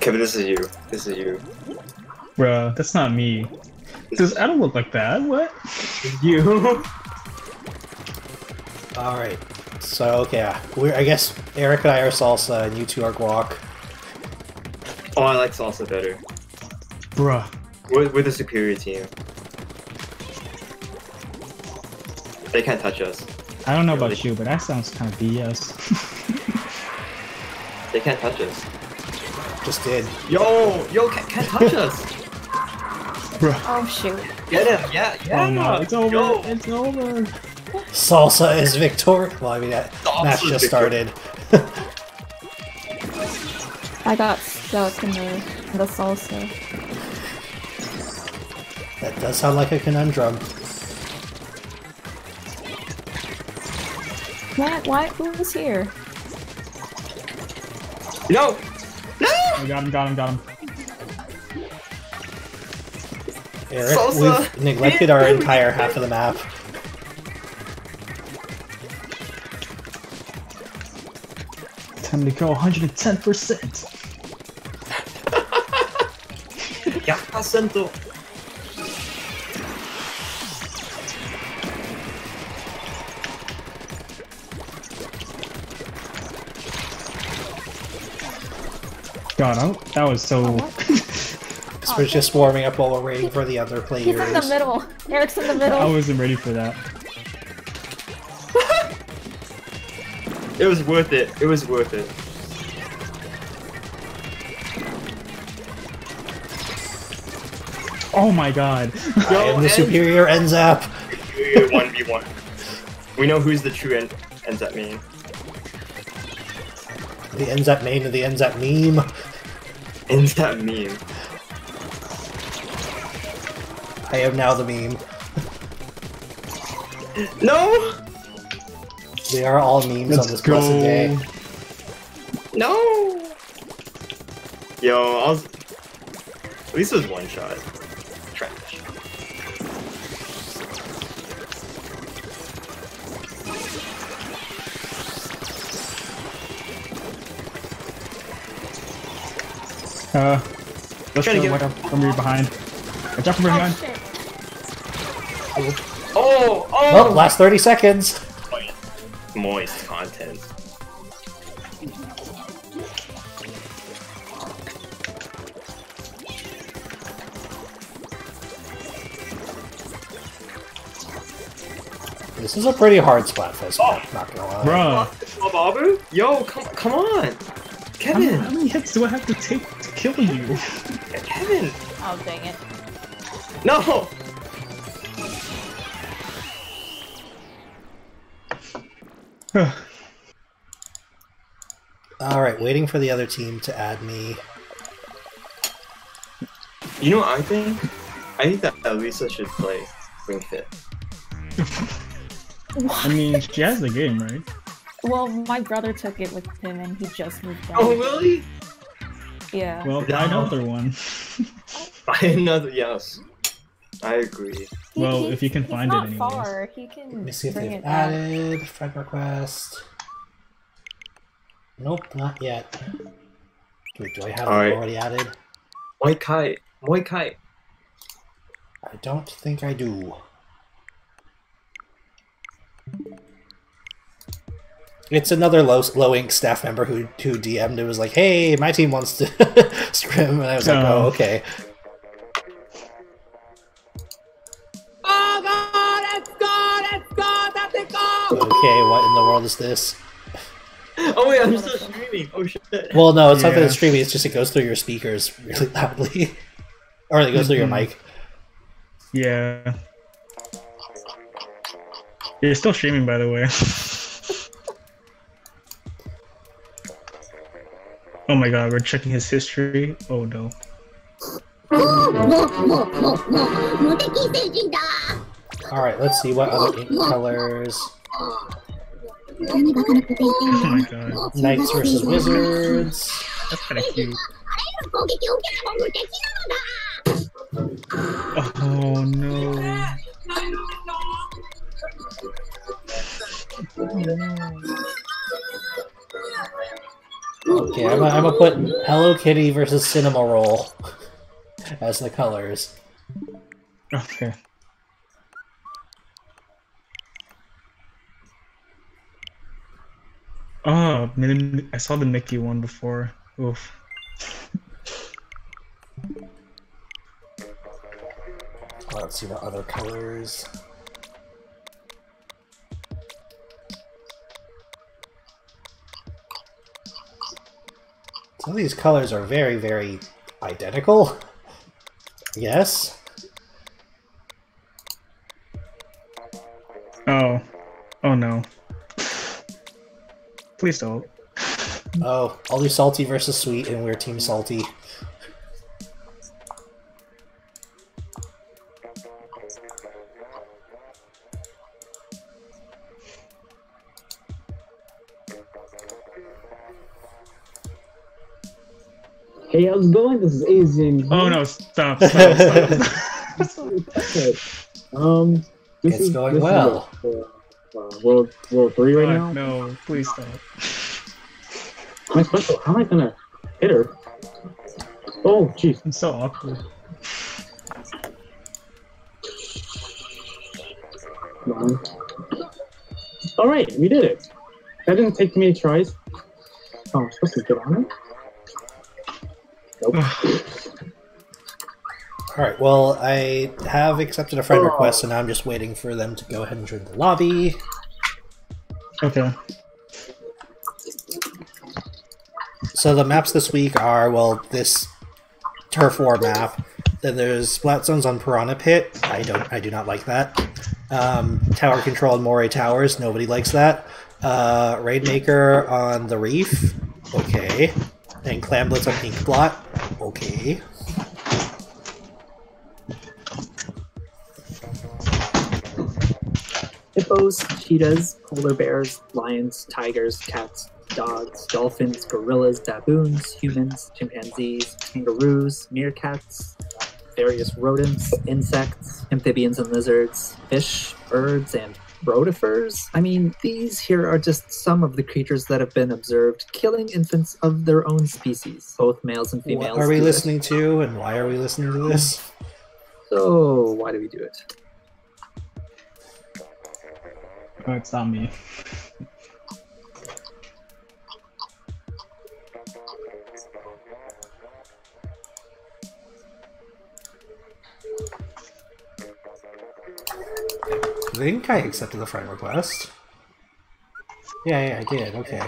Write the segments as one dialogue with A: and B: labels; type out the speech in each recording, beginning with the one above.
A: Kevin, this is you. This is you.
B: Bruh, that's not me. Does I don't look like that. What?
A: You.
C: Alright. So, okay, we're, I guess Eric and I are Salsa, and you two are Guac.
A: Oh, I like salsa better.
B: Bruh.
A: We're, we're the superior team. They can't touch us.
B: I don't know about you, but that sounds kind of BS.
A: They can't touch us.
C: Just did.
A: Yo, yo, can't, can't touch us.
B: Bro.
D: Oh shoot.
A: Get him, yeah, yeah.
B: Oh no, it's over.
A: Yo.
B: It's over.
C: Salsa is victorious. Well, I mean, that
A: Salsa's
C: match just started.
D: I got stuck in the in the salsa.
C: That does sound like a conundrum.
D: What? Why? Who was here?
A: No! No!
B: We got him, got him, got him.
C: Eric,
A: Salsa!
C: we've neglected our entire half of the map.
B: Time to go 110%.
A: Ya, acento.
B: God, I, that was so. Uh-huh.
C: Because we're just warming up while we're waiting for the other players.
D: He's in the middle. Eric's in the middle.
B: I wasn't ready for that.
A: It was worth it. It was worth it.
B: Oh my god.
C: I am the superior N-ZAP.
A: Superior 1v1. We know who's the true end ends up mean.
C: The N-ZAP main and the N-ZAP meme.
A: Ends that meme.
C: I am now the meme.
A: No!
C: They are all memes
B: Let's
C: on this
B: go.
C: blessed day.
A: No! Yo, I was. At least it was one shot.
B: Uh, let's
A: Trying
B: go.
A: get-
B: Watch out from your behind. Watch out from
D: Oh,
B: behind.
D: shit.
A: Oh! Oh!
C: Well, last 30 seconds.
A: Moist content.
C: This is a pretty hard Splatfest map, not gonna lie.
B: Bruh.
A: Oh, Yo, come, come on!
B: Kevin! how many hits do I have to take to kill you?
A: Kevin!
D: Oh dang it.
A: No!
C: Alright, waiting for the other team to add me.
A: You know what I think? I think that Lisa should play Ring Fit.
B: I mean, she has the game, right?
D: Well, my brother took it with him and he just moved down.
A: Oh, really?
D: Yeah.
B: Well,
A: No.
B: buy another one.
A: Buy another, yes. I agree.
D: He-
B: well,
D: he-
B: if you can
D: he's
B: find it
D: not
B: anyways.
D: far. He can
C: Let me see if
D: bring
C: they've
D: it back.
C: added. Friend request. Nope, not yet. Wait, do I have
A: Alright.
C: it already added?
A: Muay Kai. Muay Kai.
C: I don't think I do. It's another low low ink staff member who who DM'd and was like, "Hey, my team wants to scrim," and I was like,
B: Oh.
C: "Oh, okay." Okay, what in the world is this?
A: Oh wait, I'm still streaming. Oh shit.
C: Well, no, it's not that it's streaming. It's just it goes through your speakers really loudly, or it goes through your
B: Mhm.
C: mic.
B: Yeah. You're still streaming, by the way. Oh my god, we're checking his history. Oh no.
C: Alright, let's see what other ink colors.
B: Oh my god.
C: Knights versus wizards.
B: That's kinda cute. Oh no. Oh no.
C: Okay, I'm, I'm gonna put Hello Kitty versus Cinnamoroll as the colors.
B: Okay. Oh, I saw the Mickey one before. Oof.
C: Let's see the other colors. Some of these colors are very, very identical. Yes.
B: Oh. Oh no. Please don't.
C: Oh, I'll do salty versus sweet, and we're team salty.
E: Hey, how's it going? This is Asian.
B: Oh no, stop, stop, stop.
E: Okay. Um, this
C: It's
E: is,
C: going
E: this
C: well.
E: Is what, uh, World World Three right now.
B: No, please stop.
E: My special. How am I gonna hit her? Oh, jeez.
B: It's so awkward.
E: Come on. All right, we did it. That didn't take many tries. Oh, I'm supposed to get on it. Nope.
C: Alright, well, I have accepted a friend request, and now I'm just waiting for them to go ahead and join the lobby.
B: Okay.
C: So the maps this week are, well, this Turf War map. Then there's Splat Zones on Piranha Pit. I don't, I do not like that. Um, Tower Control on Moray Towers. Nobody likes that. Uh, Rainmaker on the Reef. Okay. And Clam Blitz on Pink Blot.
F: Hippos, cheetahs, polar bears, lions, tigers, cats, dogs, dolphins, gorillas, baboons, humans, chimpanzees, kangaroos, meerkats, various rodents, insects, amphibians and lizards, fish, birds, and rotifers. I mean, these here are just some of the creatures that have been observed killing infants of their own species, both males and females.
C: What are we
F: do this.
C: listening to, and why are we listening to this?
F: So, why do we do it?
B: Oh, it's not me.
C: I think I accepted the friend request. Yeah, yeah, I did. Okay.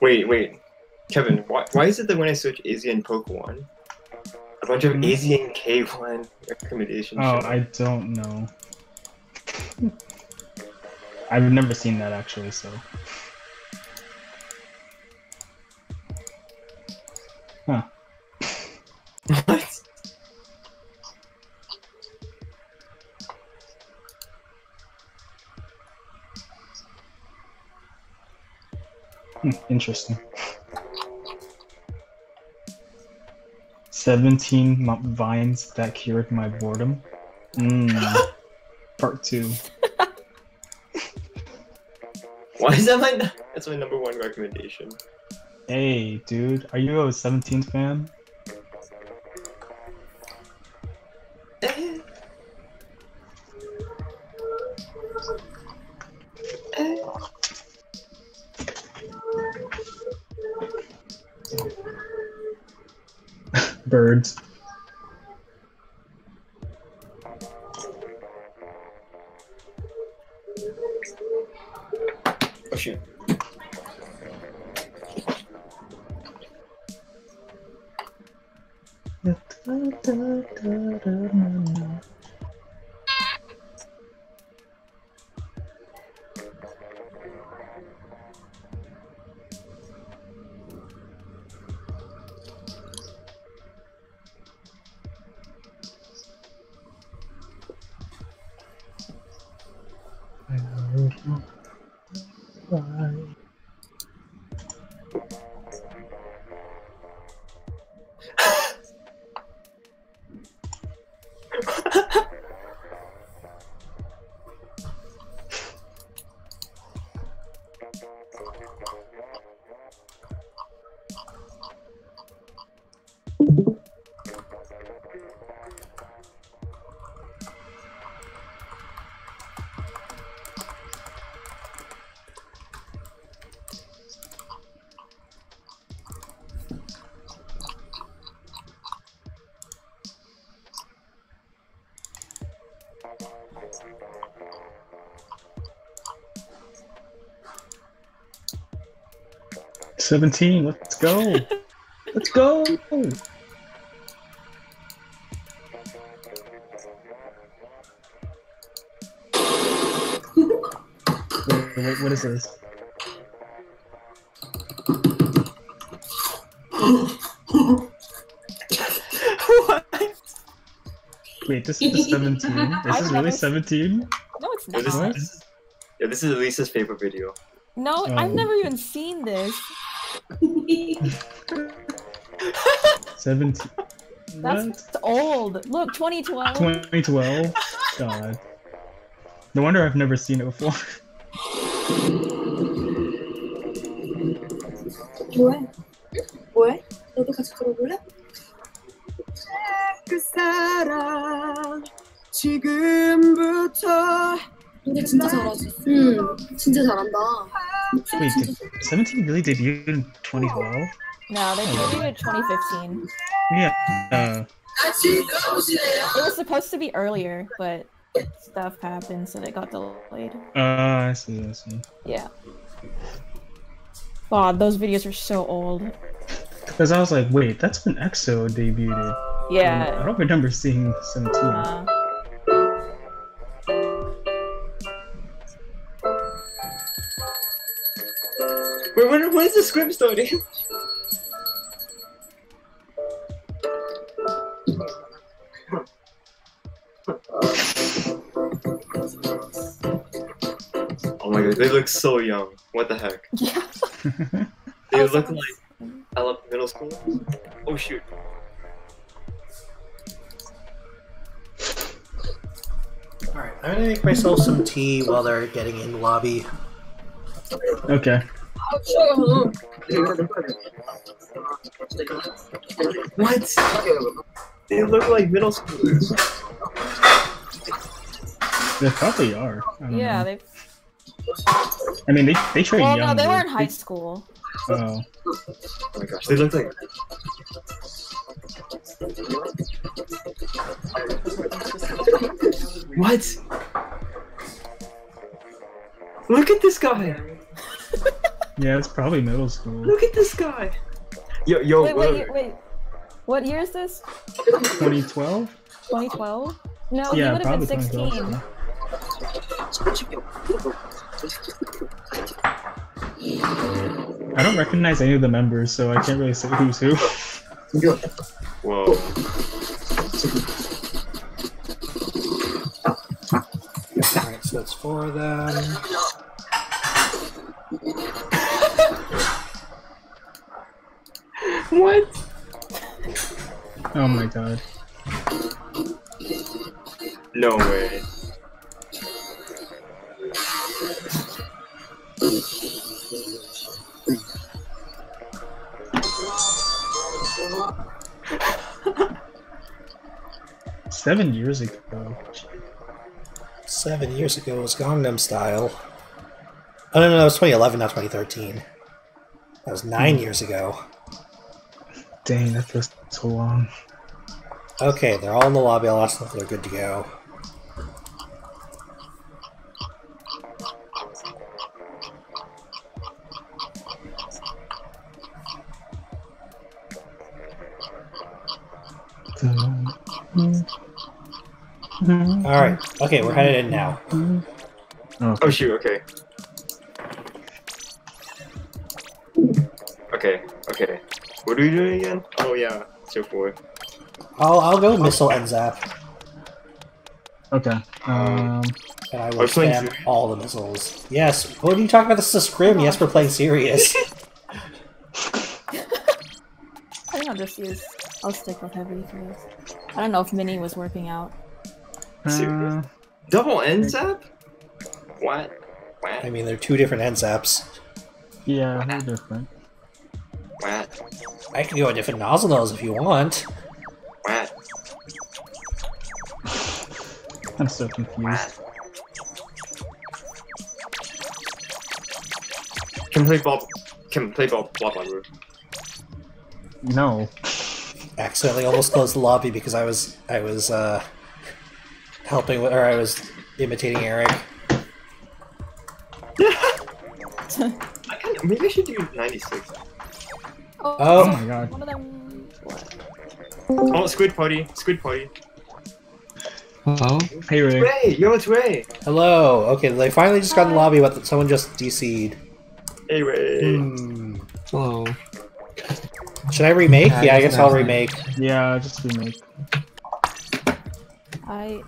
A: Wait, wait. Kevin, why, why is it that when I search Asian Pokemon, a bunch of
B: Mhm.
A: Asian K1 recommendations?
B: Oh, I don't know. I've never seen that actually, so. Huh.
A: What?
B: Hmm, interesting. 17 mo- vines that cured my boredom. Mm. Part 2.
A: Why is that my? That's my number one recommendation.
B: Hey, dude, are you a 17th fan? 17. Let's go. Let's go. wait, what is this? Wait, this is 17? This is really 17?
D: No, it's not.
A: This, this, yeah, this is Elisa's favorite video.
D: No,
B: oh.
D: I've never even seen this.
B: 17.
D: That's old. Look, 2012.
B: 2012? God. No wonder I've never seen it before.
G: 뭐해? 뭐해? 너도 같이 들어볼래?
H: 그 사랑 지금부터
G: 노래 진짜 잘하지. 응, 진짜 잘한다.
B: Wait, did 17 really debuted in 2012?
D: No, they debuted in 2015.
B: Yeah. Uh,
D: It was supposed to be earlier, but stuff happened, so they got delayed.
B: uh, I see, I see.
D: Yeah. God, those videos are so old.
B: Because I was like, wait, that's when EXO debuted.
D: Yeah.
B: I don't remember seeing 17.
D: Uh,
A: Wait, when, when is the script story? Oh my god, they look so young. What the heck?
D: yeah.
A: They look
D: someone's-
A: like I love middle school. Oh shoot.
C: Alright, I'm gonna make myself some tea while they're getting in the lobby.
B: Okay.
A: What? They look like middle schoolers.
B: They probably are. I don't
D: Yeah,
B: know.
D: they.
B: I mean, they, they train
D: Well,
B: young.
D: no, they were in high school.
B: Oh.
A: Oh my gosh, they look like. What? Look at this guy!
B: Yeah, it's probably middle school.
A: Look at this guy! Yo, yo,
D: Wait,
A: wait,
D: wait, wait. What year is this?
B: 2012?
D: 2012? No,
B: yeah,
D: he would have been 16.
B: I don't recognize any of the members, so I can't really say who's who.
A: Whoa.
C: Alright, so that's four of them.
A: What?
B: Oh my god.
A: No way.
B: Seven years ago.
C: Seven years ago was Gangnam Style. Oh no, no, that was 2011, not 2013. That was nine hmm. years ago.
B: Dang, that feels so long.
C: Okay, they're all in the lobby. I'll ask them if they're good to go. Alright, okay, we're headed in now.
A: Oh, oh shoot, okay. Okay, okay. What are we doing again? Oh yeah, tier 4.
C: I'll, I'll go missile and zap.
B: Okay. Um,
C: And I will
A: We're
C: spam all the missiles. Yes. What are you talking about? This is a scrim. Yes, we're playing serious.
D: I think I'll just use. I'll stick with heavy for this. I don't know if mini was working out.
B: Uh,
A: Double N-ZAP? What?
C: I mean, they're two different N-ZAPs.
B: yeah, they're different.
A: What?
C: I can go a different Nozzlenose if you want.
B: I'm so confused.
A: Can play Bob. Can play Bob. Bob on roof.
B: No.
C: Accidentally almost closed the lobby because I was I was uh helping with or I was imitating Eric. Yeah.
A: I can, maybe I should do 96.
D: Oh,
B: Oh my god.
D: one of them. What?
A: Oh, Squid Party. Squid Party.
I: Hello?
B: Hey Ray.
A: Ray! Yo, it's Ray!
C: hello. Okay, they finally just got in the lobby, but someone just DC'd.
A: Hey, Ray.
C: Hmm.
I: Hello.
C: Should I remake?
I: Yeah,
C: Yeah, I
I: I
C: guess
I: guess
C: I'll remake.
B: Yeah, just remake.
D: I.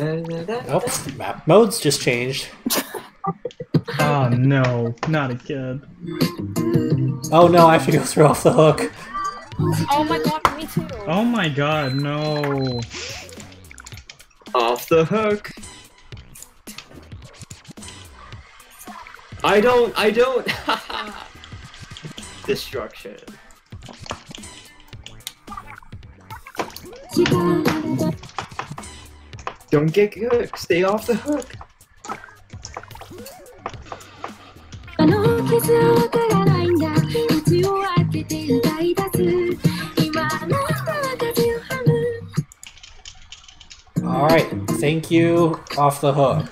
C: Oh, map modes just changed.
B: Oh no, not a kid.
C: Oh no, I have to go through off the hook.
D: Oh my god, me too.
B: Oh my god, no.
A: Off the hook. I don't, I don't. Destruction. Don't get hooked. Stay off the hook.
G: の傷はわからないんだ口を開けて歌い出す今あなたは風をはむ
C: Alright, thank you, off the hook.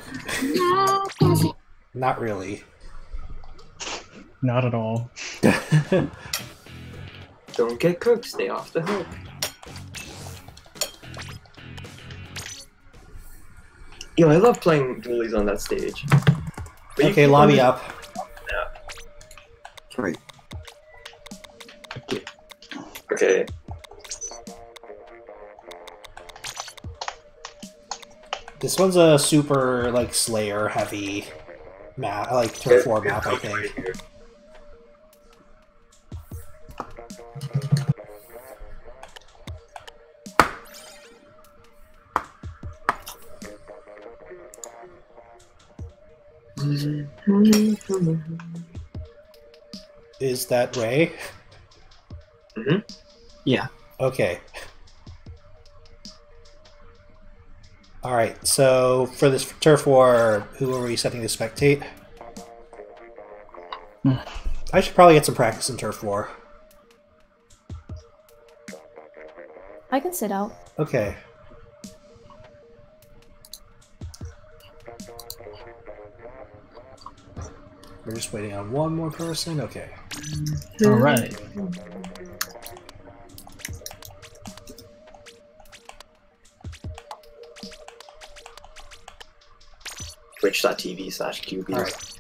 G: 私
C: Not really.
B: Not at all.
A: Don't get cooked. Stay off the hook. Yo, I love playing dualies on that stage. But you
C: Okay,
A: keep
C: lobby
A: on-
C: up.
I: Right.
A: Okay.
C: This one's a super, like, Slayer heavy map, like, turn 4 map, I think. Is that Ray?
A: Mhm.
I: Yeah.
C: Okay. Alright, so for this turf war, who are we setting to spectate?
B: Hmm.
C: I should probably get some practice in turf war.
D: I can sit out.
C: Okay. We're just waiting on one more person? Okay.
B: Alright.
A: Twitch.tv slash QB.
C: Alright.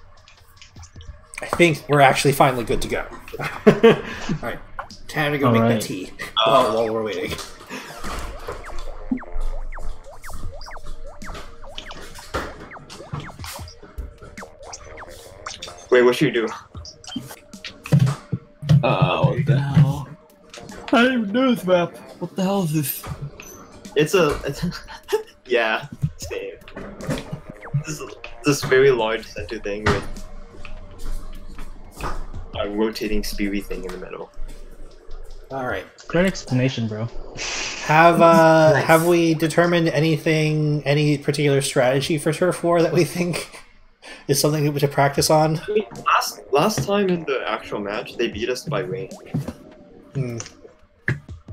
C: I think we're actually finally good to go. Alright. Time to go make
B: Alright.
C: the tea oh. while, while we're waiting.
A: Wait, what should you do?
I: Oh, what the hell? I didn't even know this map. What the hell is this?
A: It's a. It's yeah, same. This is this very large center thing with a rotating spewy thing in the middle.
C: Alright.
B: Great explanation, bro.
C: Have uh
I: Nice.
C: have we determined anything any particular strategy for turf war that we think is something to practice on?
A: I mean, last last time in the actual match, they beat us by range.
C: Hmm.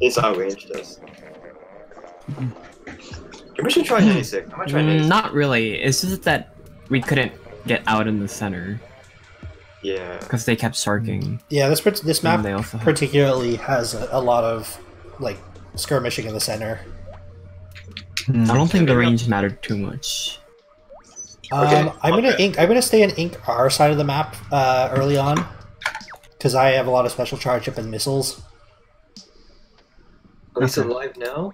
A: It's outranged us. We should try 96. I'm gonna try
I: Mm,
A: 96.
I: not really. It's just that we couldn't get out in the center
A: Yeah.
I: because they kept sharking.
C: Yeah, this this map
I: they also have-
C: particularly has a, a lot of like skirmishing in the center.
I: I don't think the range mattered too much.
A: Okay.
C: Um, I'm gonna ink. I'm gonna stay in ink our side of the map uh, early on, because I have a lot of special charge up and missiles.
I: He's
A: alive now?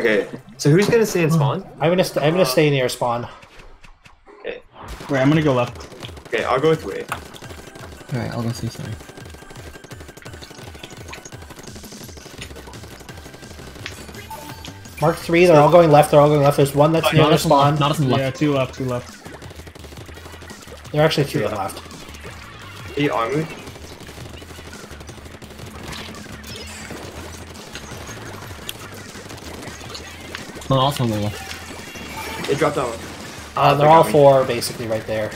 A: Okay, so who's gonna stay in spawn?
C: I'm gonna st- I'm gonna stay near spawn. Okay.
B: Wait, I'm gonna go left.
A: Okay, I'll go with Wei.
I: Alright, I'll go see something.
C: Mark three. They're all going left. They're all going left. There's one that's oh, near
I: Not
C: the
I: us on left.
C: spawn.
I: Not us left.
B: Yeah, two left, two left.
C: There are actually two on left.
A: Are you armored?
I: Not us on the left.
A: They dropped down.
C: Uh, they're
A: they
C: all
A: got me.
C: four basically right there.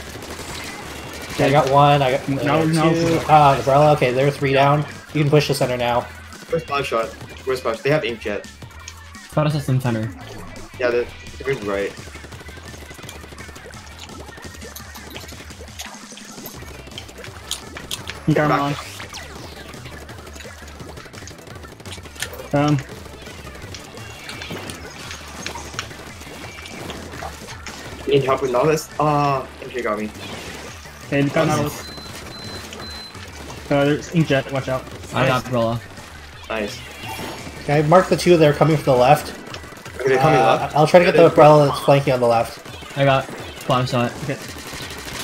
C: Okay, I got one. I got
B: Now-
C: uh,
B: now
C: two.
B: it's-
C: Ah, umbrella. Okay, there are three down. You can push the center now.
A: Where's Blood Shot? Where's Blood They have Inkjet.
I: Put us in center.
A: Yeah, they're, they're right.
B: Okay, I'm on. Um,
A: Need help with Nautilus? Ah, Inkjet got me.
B: okay, you got Nautilus. Uh, there's inkjet, watch out.
I: I got umbrella.
A: Nice.
C: Okay, I marked the two that are coming from the left.
A: Okay, they're coming
C: Uh,
A: left.
C: I'll try to get the umbrella that's flanking on the left.
I: I got flash shot. Okay.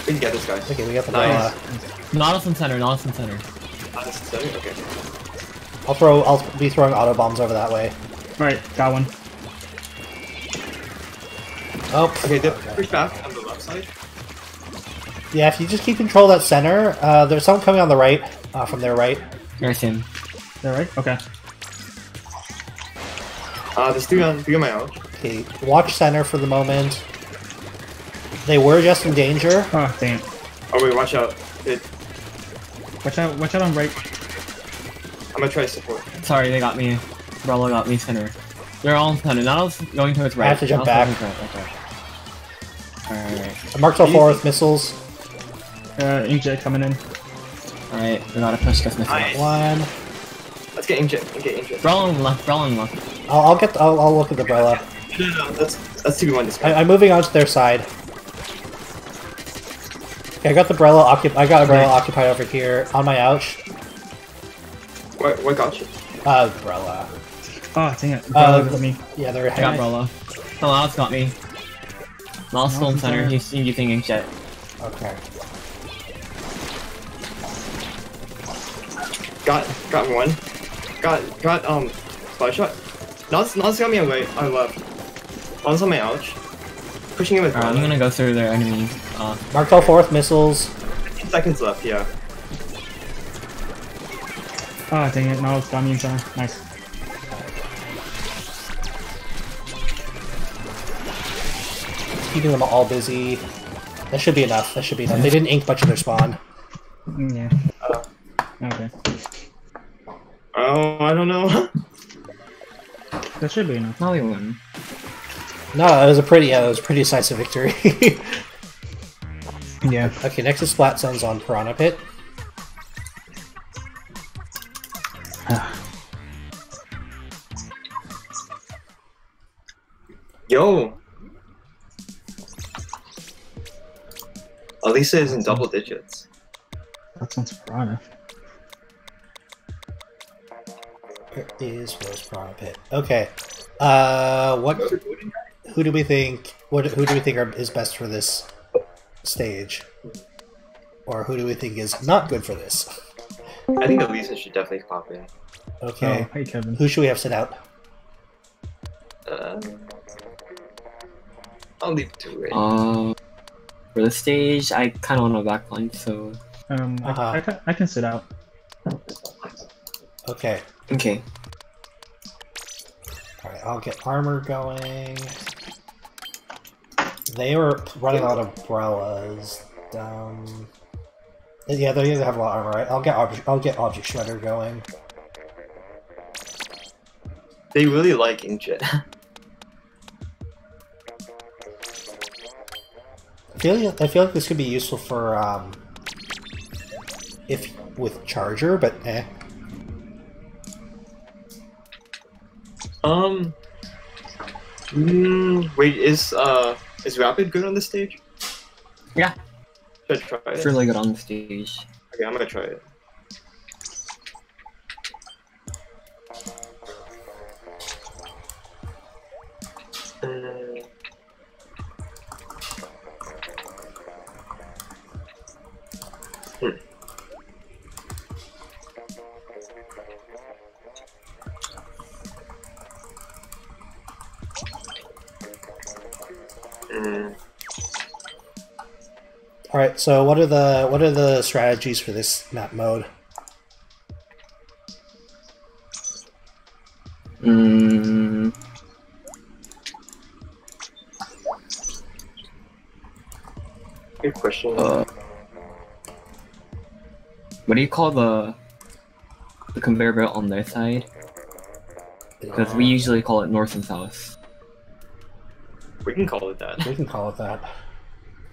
A: We can get this guy.
C: Okay, we got the
A: Nice.
C: umbrella.
I: Not us in center. Not us in center.
A: This is setting? Okay.
C: I'll throw. I'll be throwing auto bombs over that way.
B: Alright, got one.
C: Oh,
A: Okay, they're push back on the left side.
C: yeah. If you just keep control of that center, uh, there's someone coming on the right, uh, from their right.
I: Here's him.
B: Is that right? Okay.
A: Ah, there's three on, three on my ouch.
C: Okay, watch center for the moment. They were just in danger.
B: Oh, damn.
A: Oh wait, watch out. It,
B: Watch out, watch out on right.
A: I'm gonna try support.
I: Sorry, they got me. Umbrella got me center. They're all in center. Not us going towards right.
C: I have to jump back.
I: right. Okay. Alright.
C: I marked all four with missiles.
B: Uh, inkjet coming in.
I: Alright, we gotta push this missile.
A: Nice.
C: One.
A: Let's get Inkjet. Let's get Inkjet.
I: Umbrella on the left. Umbrella on the left.
C: I'll, I'll get. I'll, I'll look at the umbrella.
A: No, no, no. That's that's 2v1 this
C: I,
A: guy.
C: I'm moving on to their side. Okay, I got the umbrella. Occup- I got umbrella occupied over here on my ouch.
A: What, what got you?
C: Uh, umbrella.
B: Oh, dang it.
C: Uh,
B: Uh, got me.
C: Yeah, they're
I: I got umbrella. Oh, Alex got me. Miles still in
B: Miles in
I: center.
B: center.
I: He's using inkjet.
C: Okay.
A: Got got one. Got got um flash shot. Nas Nas got me on right on left. One's on my ouch. Pushing him with
I: Alright, I'm gonna go through their enemy. Uh,
C: Marked all four with missiles.
A: 15 seconds left, yeah.
B: Ah, dang it. Nautilus got me in center. Nice.
C: Keeping them all busy. That should be enough. That should be enough. They didn't ink much of their spawn.
B: Mm, Yeah. Okay.
A: Oh, I don't know.
B: That should be enough.
I: no, we won.
C: No, it was a pretty. Yeah, it was a pretty decisive victory.
B: Yeah.
C: okay, next is Splat Zones on Piranha Pit.
A: Yo. Elisa is in double digits.
B: That sounds piranha.
C: Where is Rose Piranha Pit? Okay. Uh, what? Who do we think? What? Who do we think are, is best for this stage? Or who do we think is not good for this?
A: I think Elisa should definitely pop in.
C: Okay.
B: Oh, hey, Kevin.
C: Who should we have sit out?
A: Uh, I'll leave it to Ray.
I: Uh, for the stage, I kind of want to backline, so
B: Um, I,
C: Uh-huh.
B: I, can, I can sit out.
C: Okay.
I: okay.
C: Alright, I'll get armor going. They were running out of umbrellas. Um, yeah, they have a lot of armor, right? I'll get object, I'll get object shredder going.
A: They really like Inkjet.
C: feel like, I feel like this could be useful for um, if with charger, but eh.
A: um, Mm, wait, is uh is Rapid good on this stage?
J: Yeah.
A: Should I try it?
J: It's really good on the stage.
A: Okay, I'm gonna try it. Mm,
C: All right. So what are the what are the strategies for this map mode?
J: Mm,
A: good question.
J: uh, what do you call the the conveyor belt on their side? Because we usually call it north and south.
A: we can call it that.
C: We can call it that.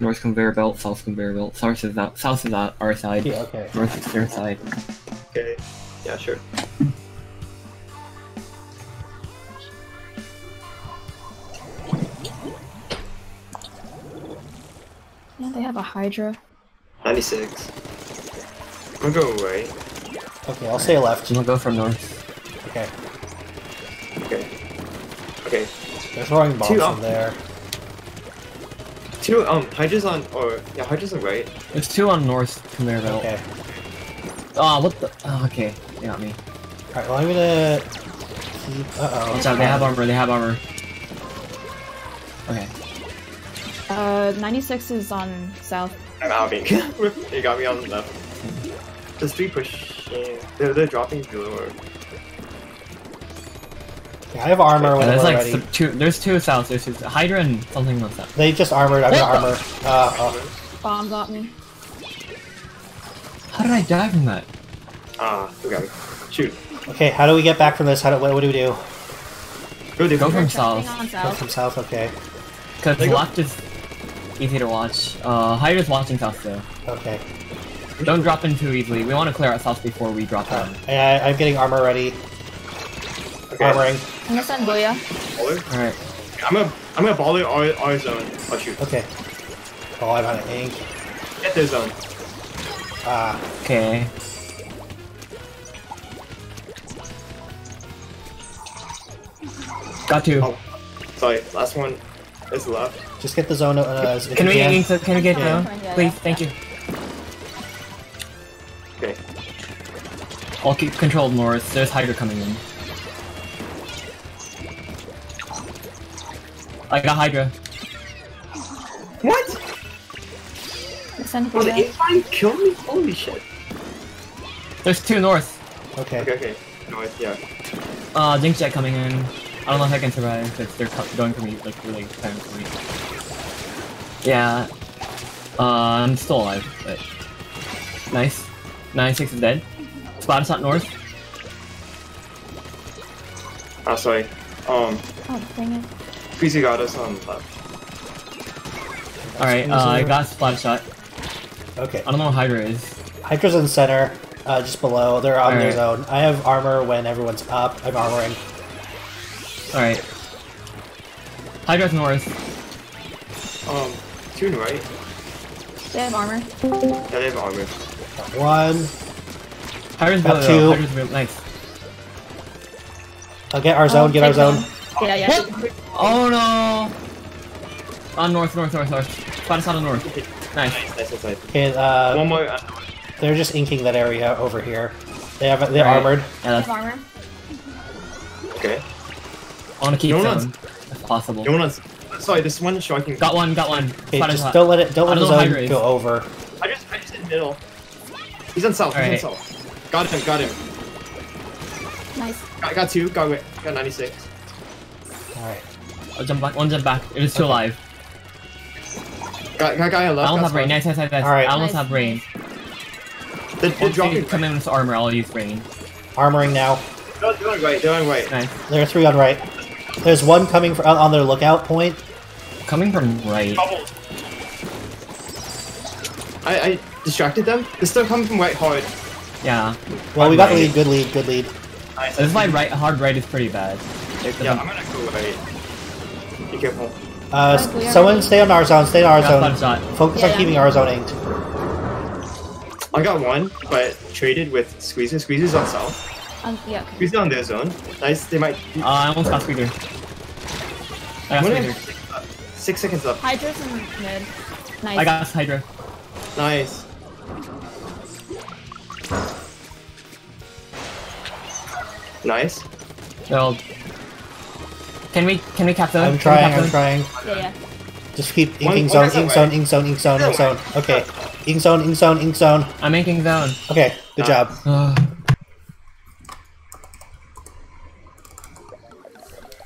J: North conveyor belt, south conveyor belt. South is that. South is that our side.
C: Yeah. Okay.
J: North is their side.
A: Okay. Yeah, sure.
D: Yeah, they have a Hydra.
A: 96. I'm gonna go right.
C: Okay. I'll say left.
J: I'm gonna go from north.
C: Okay.
A: Okay. Okay.
C: They're throwing bombs
A: Two up.
C: from there.
A: Two, um, Hydra's on, or, yeah, Hydra's on right.
J: There's two on north conveyor belt.
C: Okay.
J: Oh, what the? Oh, okay. They got me.
C: All right. Well, I'm gonna. Uh oh.
J: Watch out, they have armor. They have armor. Okay.
D: Uh, 96 is on south.
A: I'm out being. you got me on the left. There's three pushing. They're, they're dropping below.
C: Yeah, I have armor
J: Yeah,
C: when
J: there's like
C: ready.
J: two. There's two south. There's two, Hydra and something like that.
C: They just armored. I got armor. Uh, oh.
D: Bomb got me.
J: How did I die from that?
A: Ah, you got me. Shoot.
C: Okay. How do we get back from this? How do what, what do we do?
A: Go
J: Go
A: different.
J: from
D: Staying
J: south.
C: Go
D: south.
C: from south. Okay.
J: Because
A: They go-
J: left is easy to watch. Uh, Hydra's watching south though.
C: Okay.
J: Don't drop in too easily. We want to clear out south before we drop
C: Uh,
J: down.
C: I, I'm getting armor ready.
A: Okay.
C: Armoring.
D: I'm gonna send Booyah.
A: Baller.
J: Alright.
A: I'm a, I'm a baller our, our zone. I'll shoot.
C: Okay. Oh, I'm out of ink.
A: Get their zone.
C: Ah.
J: Okay. Got two.
A: Oh. Sorry, last one is left.
C: Just get the zone. Uh, if
J: Can
C: you
J: we
C: can.
J: can, can we get
C: Yeah.
J: down?
D: Yeah,
J: Please, thank you.
A: Okay.
J: I'll keep control north. There's Hydra coming in. I got Hydra.
A: What?
D: Send
A: Oh, the
D: Booyah.
A: A5 killed me? Holy shit.
J: There's two north.
C: Okay.
A: Okay, okay. No, it- yeah.
J: Uh, Inkjet coming in. I don't know if I can survive because they're going for me like really fast for me. Yeah. Uh, I'm still alive, but nice. Nine six is dead. Spot is not north.
A: Ah, sorry. Um,
D: Oh, dang it.
A: Freezy got us on left.
J: All right. Uh, I got spot shot.
C: Okay.
J: I don't know where Hydra is.
C: Hydra's in center, uh, just below. They're on their
J: Alright.
C: zone. I have armor when everyone's up. I'm armoring.
J: All right. Hydra's north.
A: Um, two right.
D: They have armor.
A: Yeah, they have armor.
C: One.
J: Hydra's
C: Got
J: below.
C: two.
J: Hydra's real nice.
C: I'll get our zone.
D: Oh,
C: Get our zone.
D: one. Yeah, yeah.
J: Oh no! On north, north, north, north. Spot is on the north. Nice.
A: Nice, nice, nice, nice.
C: Okay. Uh,
A: One more. uh,
C: they're just inking that area over here. They have. They're
J: Alright.
C: armored.
J: Yeah, that's,
D: armor.
A: Okay.
J: I want to keep
A: No
J: some.
A: one's-
J: If possible.
A: No one's. Sorry, this one striking.
J: Got one, got one.
C: Okay.
J: Spot
C: Just
J: hot.
C: don't let it. Don't let the
J: don't know
C: zone
J: Hydra is.
C: go over.
A: I just, I just did middle. He's on south.
J: Alright.
A: He's on south. Got him. Got him.
D: Nice.
A: Got, got two. Got it. Got 96.
C: All right.
J: I'll jump back. One jump back. It is still
C: Okay.
J: alive.
A: Got, got guy on left.
J: I don't
A: got
J: have rain. Nice, nice, nice, nice.
C: Alright.
J: I almost
D: Nice,
J: have rain.
A: They're, they're dropping.
J: come in with armor, I'll use rain.
C: Armoring now.
A: They're, they're on right. They're on right.
J: Nice.
C: There are three on right. There's one coming fr- on- on their lookout point.
J: Coming from right.
A: I, I distracted them. They're still coming from right hard.
J: Yeah.
C: Well, we got the
J: Right.
C: lead. Good lead. Good lead.
A: Nice.
J: This is why right, hard right is pretty bad.
A: Yeah, I'm gonna go right. Be careful.
C: Uh,
D: Mike, we
C: someone stay on our zone. Stay on our
J: Got
C: zone. Focus
D: Yeah,
C: on keeping
D: yeah.
C: our zone inked.
A: I got one, but traded with Squeezer. Squeezer's on south.
D: Um, yeah. Okay.
A: Squeezer on their zone. Nice. They might.
J: Uh, I almost got Squeezer. I got
A: What if-
J: Squeezer.
A: Six seconds left.
D: Hydra's in mid. Nice.
J: I got Hydra.
A: Nice. Nice.
J: Well, can we can we cap those?
C: I'm trying. I'm trying.
D: Yeah, yeah.
C: Just keep
A: One-
C: inking
A: one
C: zone,
A: is that
C: ink zone, ink zone, ink zone, ink zone. Okay. Ink zone, ink zone, ink zone.
J: I'm making zone.
C: Okay, good
A: Ah.
C: job.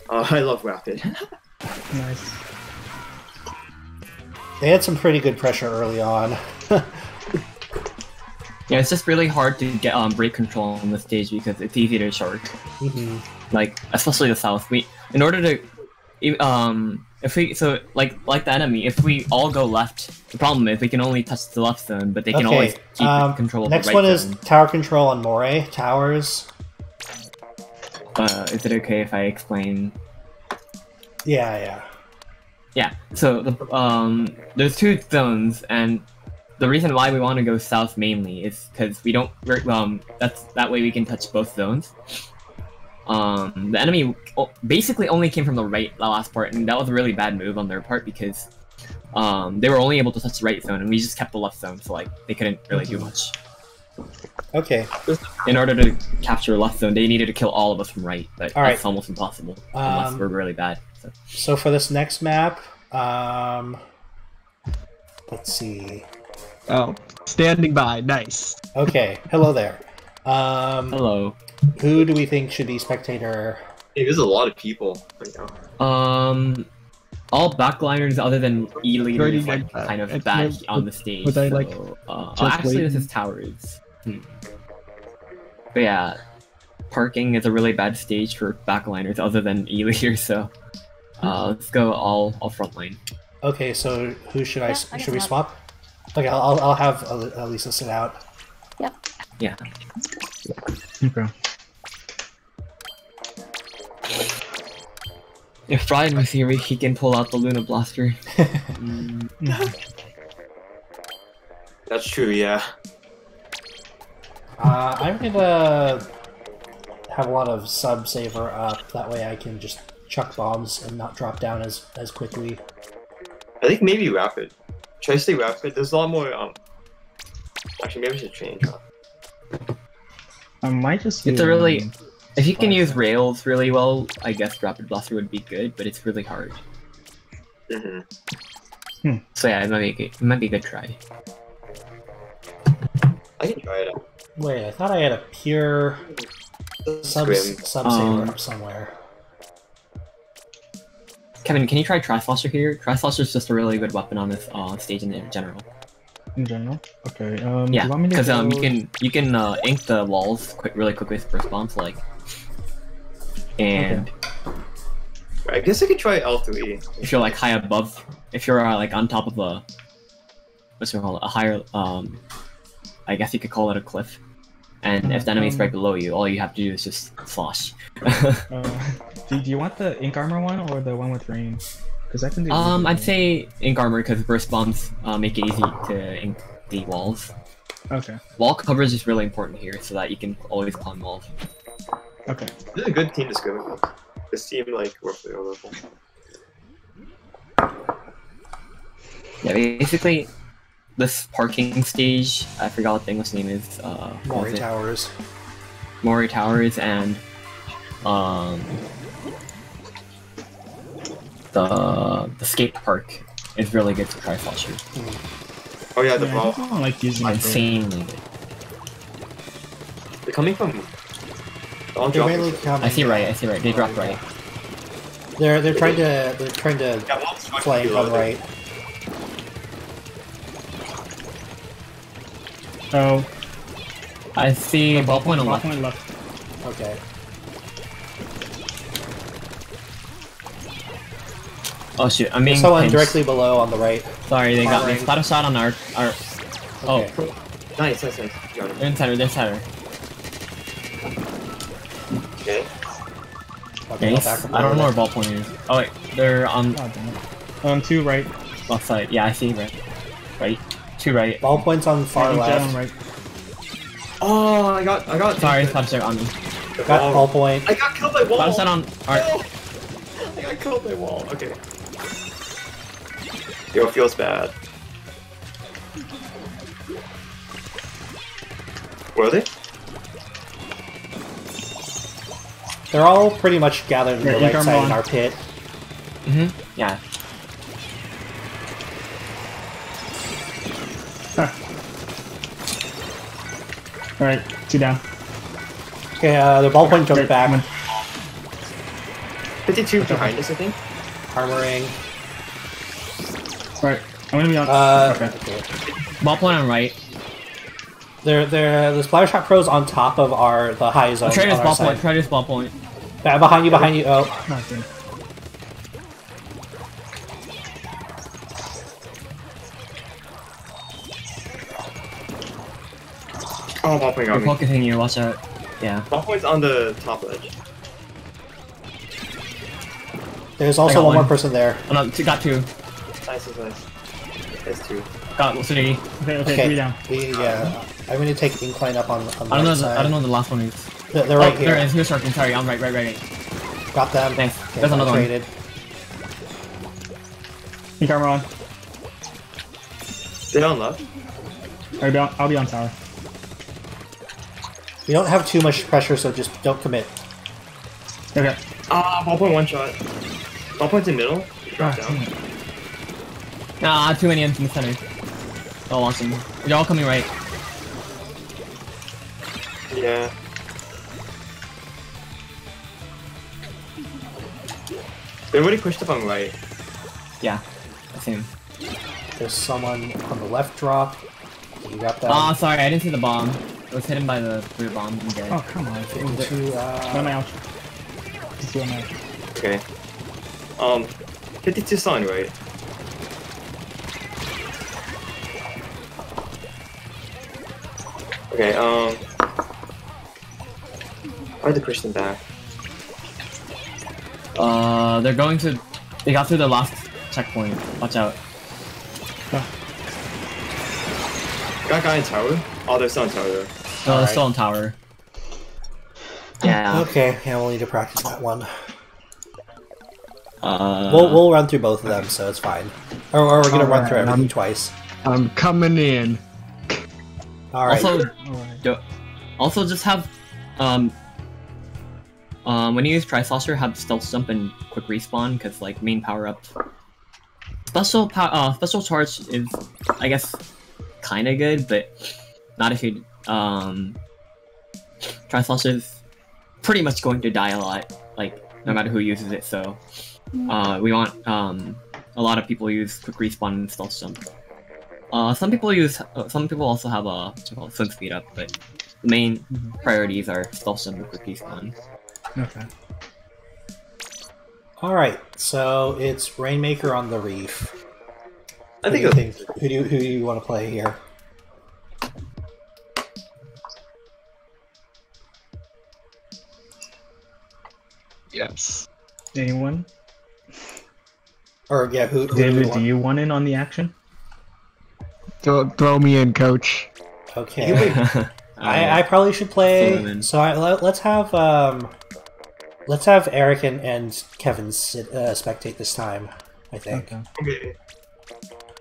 A: Oh, I love Rapid.
B: Nice.
C: They had some pretty good pressure early on.
J: yeah, it's just really hard to get um break control on the stage because it's easy to short.
C: Mhm.
J: Like especially the south. We in order to um if we so like like the enemy if we all go left the problem is we can only touch the left zone but they can always keep
C: Um,
J: control
C: next
J: the right
C: one is
J: zone.
C: tower control on Moray towers.
J: Uh, is it okay if I explain
C: Yeah, yeah.
J: Yeah. So the um, there's two zones, and the reason why we want to go south mainly is because we don't um that's that way we can touch both zones. Um, the enemy basically only came from the right the last part, and that was a really bad move on their part because um they were only able to touch the right zone, and we just kept the left zone, so like they couldn't really do much.
C: Okay.
J: In order to capture left zone, they needed to kill all of us from right, but
C: All right.
J: that's almost impossible unless
C: Um,
J: we're really bad. So.
C: So for this next map, um, let's see.
I: Oh, standing by. Nice.
C: Okay, hello there. Um,
J: Hello.
C: Who do we think should be spectator?
A: Hey, there's a lot of people right now.
J: Um, all backliners other than E leader is like
I: did
J: kind of
I: It's
J: bad
I: not-
J: on the stage.
I: would I, like,
J: so, uh, oh,
I: just
J: actually, this is towers. Hmm. But yeah, parking is a really bad stage for backliners other than E leader. So, uh, let's go all all frontline.
C: Okay, so who should I?
D: Yeah, I
C: should we swap? Okay, I'll, I'll- I'll have Elisa sit out.
D: Yep.
J: Yeah.
B: Okay.
J: If Brian was here, he can pull out the Luna Blaster.
A: That's true, yeah.
C: Uh, I'm gonna have a lot of sub saver up. That way, I can just chuck bombs and not drop down as as quickly.
A: I think maybe Rapid. Should I stay Rapid? There's a lot more, um... Actually, maybe I should change.
B: I might just.
J: It's a really, if you can
B: Blaster.
J: use rails really well, I guess Rapid Blaster would be good, but it's really hard.
A: Mm-hmm.
J: So yeah, it might be a good, it might be a good try.
A: I can try it out.
C: Wait, I thought I had a pure sub
A: Scrim.
C: sub saver
J: Um,
C: up somewhere.
J: Kevin, can you try Tri-Slosher here? Tri-Slosher is just a really good weapon on this uh, stage in general.
B: in general. Okay. Um.
J: Yeah,
B: you want me to
J: because um, you can you can uh, ink the walls quick, really quick with burst bombs, like, and
A: I guess I could try L3.
J: if you're like high above, if you're uh, like on top of a, what's it called, a higher um, I guess you could call it a cliff, and if the enemy's
B: Um,
J: right below you, all you have to do is just slosh.
B: Uh, do, do you want the ink armor one or the one with rain? Because I can do.
J: um, I'd say ink armor because burst bombs uh, make it easy to ink the walls.
B: Okay.
J: Wall coverage is really important here, so that you can always climb walls.
B: Okay.
A: This is a good team to scrim with. This team, like, roughly our level.
J: Yeah, basically, this parking stage, I forgot what the English name is. Uh,
C: Mori
J: was?
C: Towers.
J: Moray Towers and um, the the skate park is really good for Tri-Sloshers.
A: Oh yeah, the
B: Yeah, I
A: ball.
B: don't like using
J: Insanely good.
A: They're coming from... All
C: They're mainly coming.
J: I see right. I see right. They dropped right.
C: They're they're trying to they're trying to
A: Yeah, one's trying to
C: flank on right.
B: Oh.
J: I see
B: oh,
J: ball point on left.
B: point left.
C: Okay.
J: Oh shoot! I'm being
C: Someone
J: pinched.
C: directly below on the right.
J: Sorry, they got
C: Far
J: me.
C: right.
J: Got a shot on our our. Oh,
A: Nice, nice, nice. Got him.
J: they're in center. They're in center.
A: Okay.
C: Okay, go
J: Nice.
C: back from
J: I don't know
C: there.
J: where ballpoint is. Oh wait, they're on
B: Oh, damn. Um, two right.
J: left side. Yeah, I see. Right, right, two right.
C: Ballpoint's on far
B: Each
C: left.
B: down, right.
A: Oh, I got, I got.
J: Sorry, Slapshot on me.
C: Got
A: Oh.
C: ballpoint.
A: I got killed by wall.
J: Slapshot on. Alright.
A: Oh, I got killed by wall. Okay. Yo, it feels bad. Were they?
C: They're all pretty much gathered in
B: Yeah,
C: the right side
B: on.
C: in our pit.
J: Mhm. Yeah.
B: Alright, two down.
C: Okay, uh, the ballpoint jumped
B: Right,
C: back.
B: come on.
A: 52 behind us, I think.
C: Armoring.
B: Right, I'm gonna be on.
C: Uh,
B: okay.
C: okay.
J: Ballpoint on right.
C: They're, they're, the Splattershot Pro's on top of our the high zone.
J: Try this
C: on our
J: ballpoint.
C: side.
J: Try this.
C: Back behind you, behind you. Oh,
B: Oh, damn.
A: Oh, ballpoint
J: We're
A: got me.
J: focusing you. Watch out. Yeah.
A: Ballpoint's on the top ledge.
C: there's also
J: got
C: one more person there.
J: Oh, no, two, got two.
A: Nice, nice, nice. That's two.
J: Got three.
B: Okay, okay,
C: Okay,
B: three down.
C: we- yeah. I'm gonna take incline up on, on the
J: I don't
C: right
J: know. The. I don't know the last one is.
C: They're, they're right
J: oh,
C: here.
J: There is. Here's circling. Sorry, I'm right, right, right, right.
C: Got them.
J: Thanks.
C: Okay,
J: There's another one.
C: traded.
B: Keep camera on.
A: They on left.
B: I'll be on, I'll be on tower.
C: We don't have too much pressure, so just don't commit.
B: Okay.
A: Ah, ballpoint one shot. Ballpoint's in middle. Drop
B: Ah,
A: down.
B: damn.
J: Ah, too many ends in the center. Oh, awesome. You're all coming right.
A: Yeah. They already pushed up on right.
J: Yeah. that's him.
C: There's someone on the left drop. You got that.
J: Ah, sorry, I didn't see the bomb. It was hidden by the rear bomb. I'm dead.
B: Oh, come on.
C: into,
B: One
C: uh,
B: ouch. Just one ouch.
A: Okay. Um, 52 sign right. Okay, um... I had to push them back.
J: Uh, they're going to. They got through the last checkpoint. Watch out.
A: Got guy in tower? Oh, they're still in tower though.
J: No, they're
C: Alright.
J: still in tower. Yeah.
C: Okay, yeah, we'll need to practice that one.
J: Uh,
C: We'll we'll run through both of them, so it's fine. Or, or we're gonna run
K: Alright,
C: through everything
K: I'm-
C: twice.
K: I'm coming in.
C: All right.
J: Also,
B: Alright.
J: also just have um. Um, when you use Tri-Slosher, have stealth jump and quick respawn, because like main power up. Special power, uh, special charge is, I guess, kind of good, but not if you um. Is pretty much going to die a lot, like no matter who uses it. So, uh, we want um a lot of people use quick respawn and stealth jump. Uh, some people use. Uh, some people also have a what's it called, swim speed up, but the main
B: Mhm.
J: priorities are stealth jump and quick respawn.
B: Okay.
C: All right. So it's Rainmaker on the reef.
A: I
C: Who
A: think
C: do you think who do you, who do you want to play here?
K: Yes.
B: Anyone?
C: Or yeah, who? who do you
B: David,
C: want?
B: do you want in on the action?
K: Throw, throw me in, coach.
C: Okay. I, I probably should play. So I, let, us have um, let's have Eric and, and Kevin sit, uh, spectate this time. I think.
B: Okay.
A: Okay.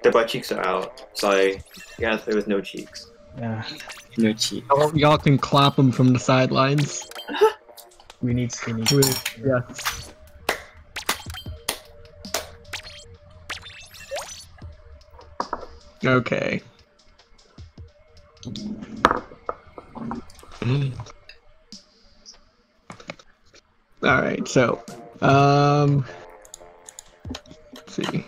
A: The butt cheeks are out, so I gotta play with no cheeks.
B: Yeah.
J: no cheat.
K: Y'all, y'all can clap them from the sidelines.
B: We need skinny.
K: With, yes. Okay. All right, so, um, let's see.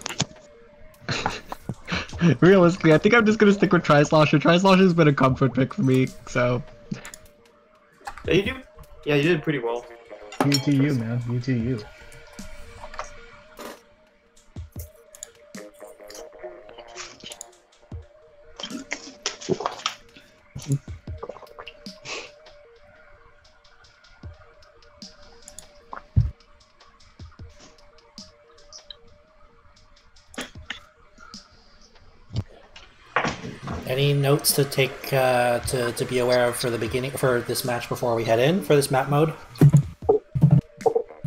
K: Realistically, I think I'm just gonna stick with Tri-Slosher. Tri-Slosher's been a comfort pick for me, so
A: Yeah, you do. Yeah, you did pretty well.
B: You do you, man. You do you.
C: Any notes to take uh, to to be aware of for the beginning for this match before we head in for this map mode?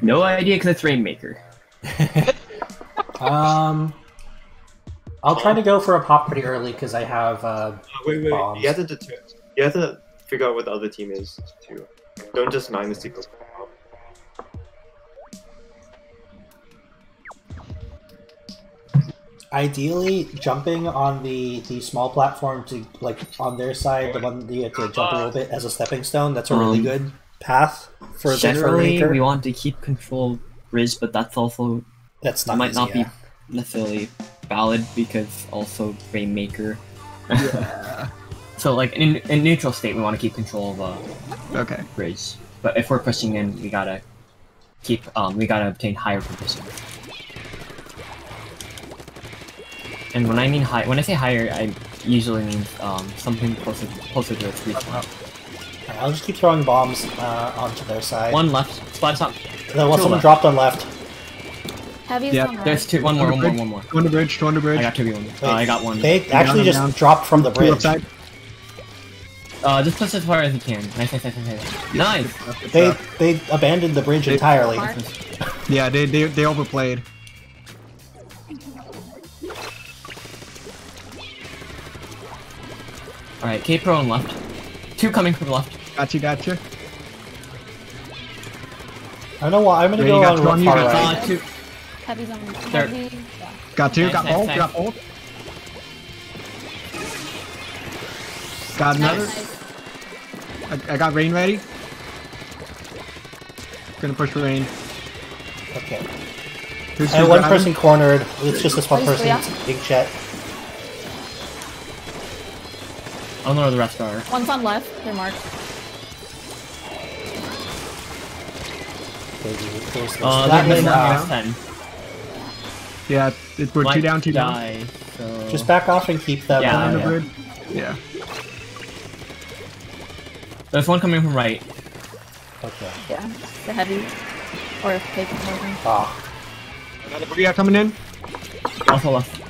J: No idea because it's Rainmaker.
C: Um, I'll try to go for a pop pretty early because I have. Uh,
A: Wait, wait,
C: bombs.
A: you have to deter- you have to figure out what the other team is too. Don't just mindlessly go.
C: Ideally, jumping on the the small platform to like on their side, the one that you have to jump a little bit as a stepping stone. That's a really
J: Um,
C: good path for the for
J: Generally,
C: Maker.
J: we want to keep control bridge, but that's also
C: That's not
J: might
C: easy,
J: not
C: yeah.
J: be necessarily valid because also Rainmaker.
K: Yeah.
J: so like in, in neutral state, we want to keep control of uh,
K: Okay.
J: bridge, but if we're pushing in, we gotta keep um we gotta obtain higher positions. And when I mean high, when I say higher, I usually mean um something closer closer to its respawn.
C: Alright, I'll just keep throwing bombs uh, onto their side.
J: One left, spot top.
C: No, well,
J: two
C: someone
J: left.
C: dropped on left.
D: Heavy's
K: Yeah,
D: on right.
J: There's two. One more. One more. One more.
K: Two on the bridge. Two on the bridge.
J: I got two v one. Uh, I got one.
C: They actually just
K: down.
C: dropped from the
K: Two
C: bridge.
K: upside.
J: Uh, just push as far as you can. Nice, nice, nice, nice. Nice.
C: They they abandoned the bridge entirely.
K: Yeah, they they they overplayed.
J: All right, K Pro on left. Two coming from left.
K: Gotcha, gotcha.
C: I know what I'm gonna
K: There
C: go on
K: two on you,
C: far right.
J: Uh, two.
D: Heavy's on
J: There.
D: heavy. Yeah.
K: Got two.
J: Nice,
K: got
J: nice,
K: both.
J: nice.
K: Got both. Got another.
D: Nice.
K: I, I got rain ready. Gonna push for rain.
C: Okay.
K: Who's,
C: I have
K: who's
C: one
K: grabbing?
C: person cornered. It's just this one person. Big chat.
J: I don't know where the rest are.
D: One's on left. They're marked.
C: There's, there's
J: Uh,
C: that
J: they're
C: one,
J: missing ten.
K: Yeah, it, we're two down, two down.
J: die, So...
C: Just back off and keep that
J: Yeah,
K: On the
C: yeah.
K: bridge. Yeah.
J: There's one coming from right.
C: Okay.
D: Yeah. The heavy. Or fake moving.
C: Ah.
K: Another Bria coming in.
J: Also left.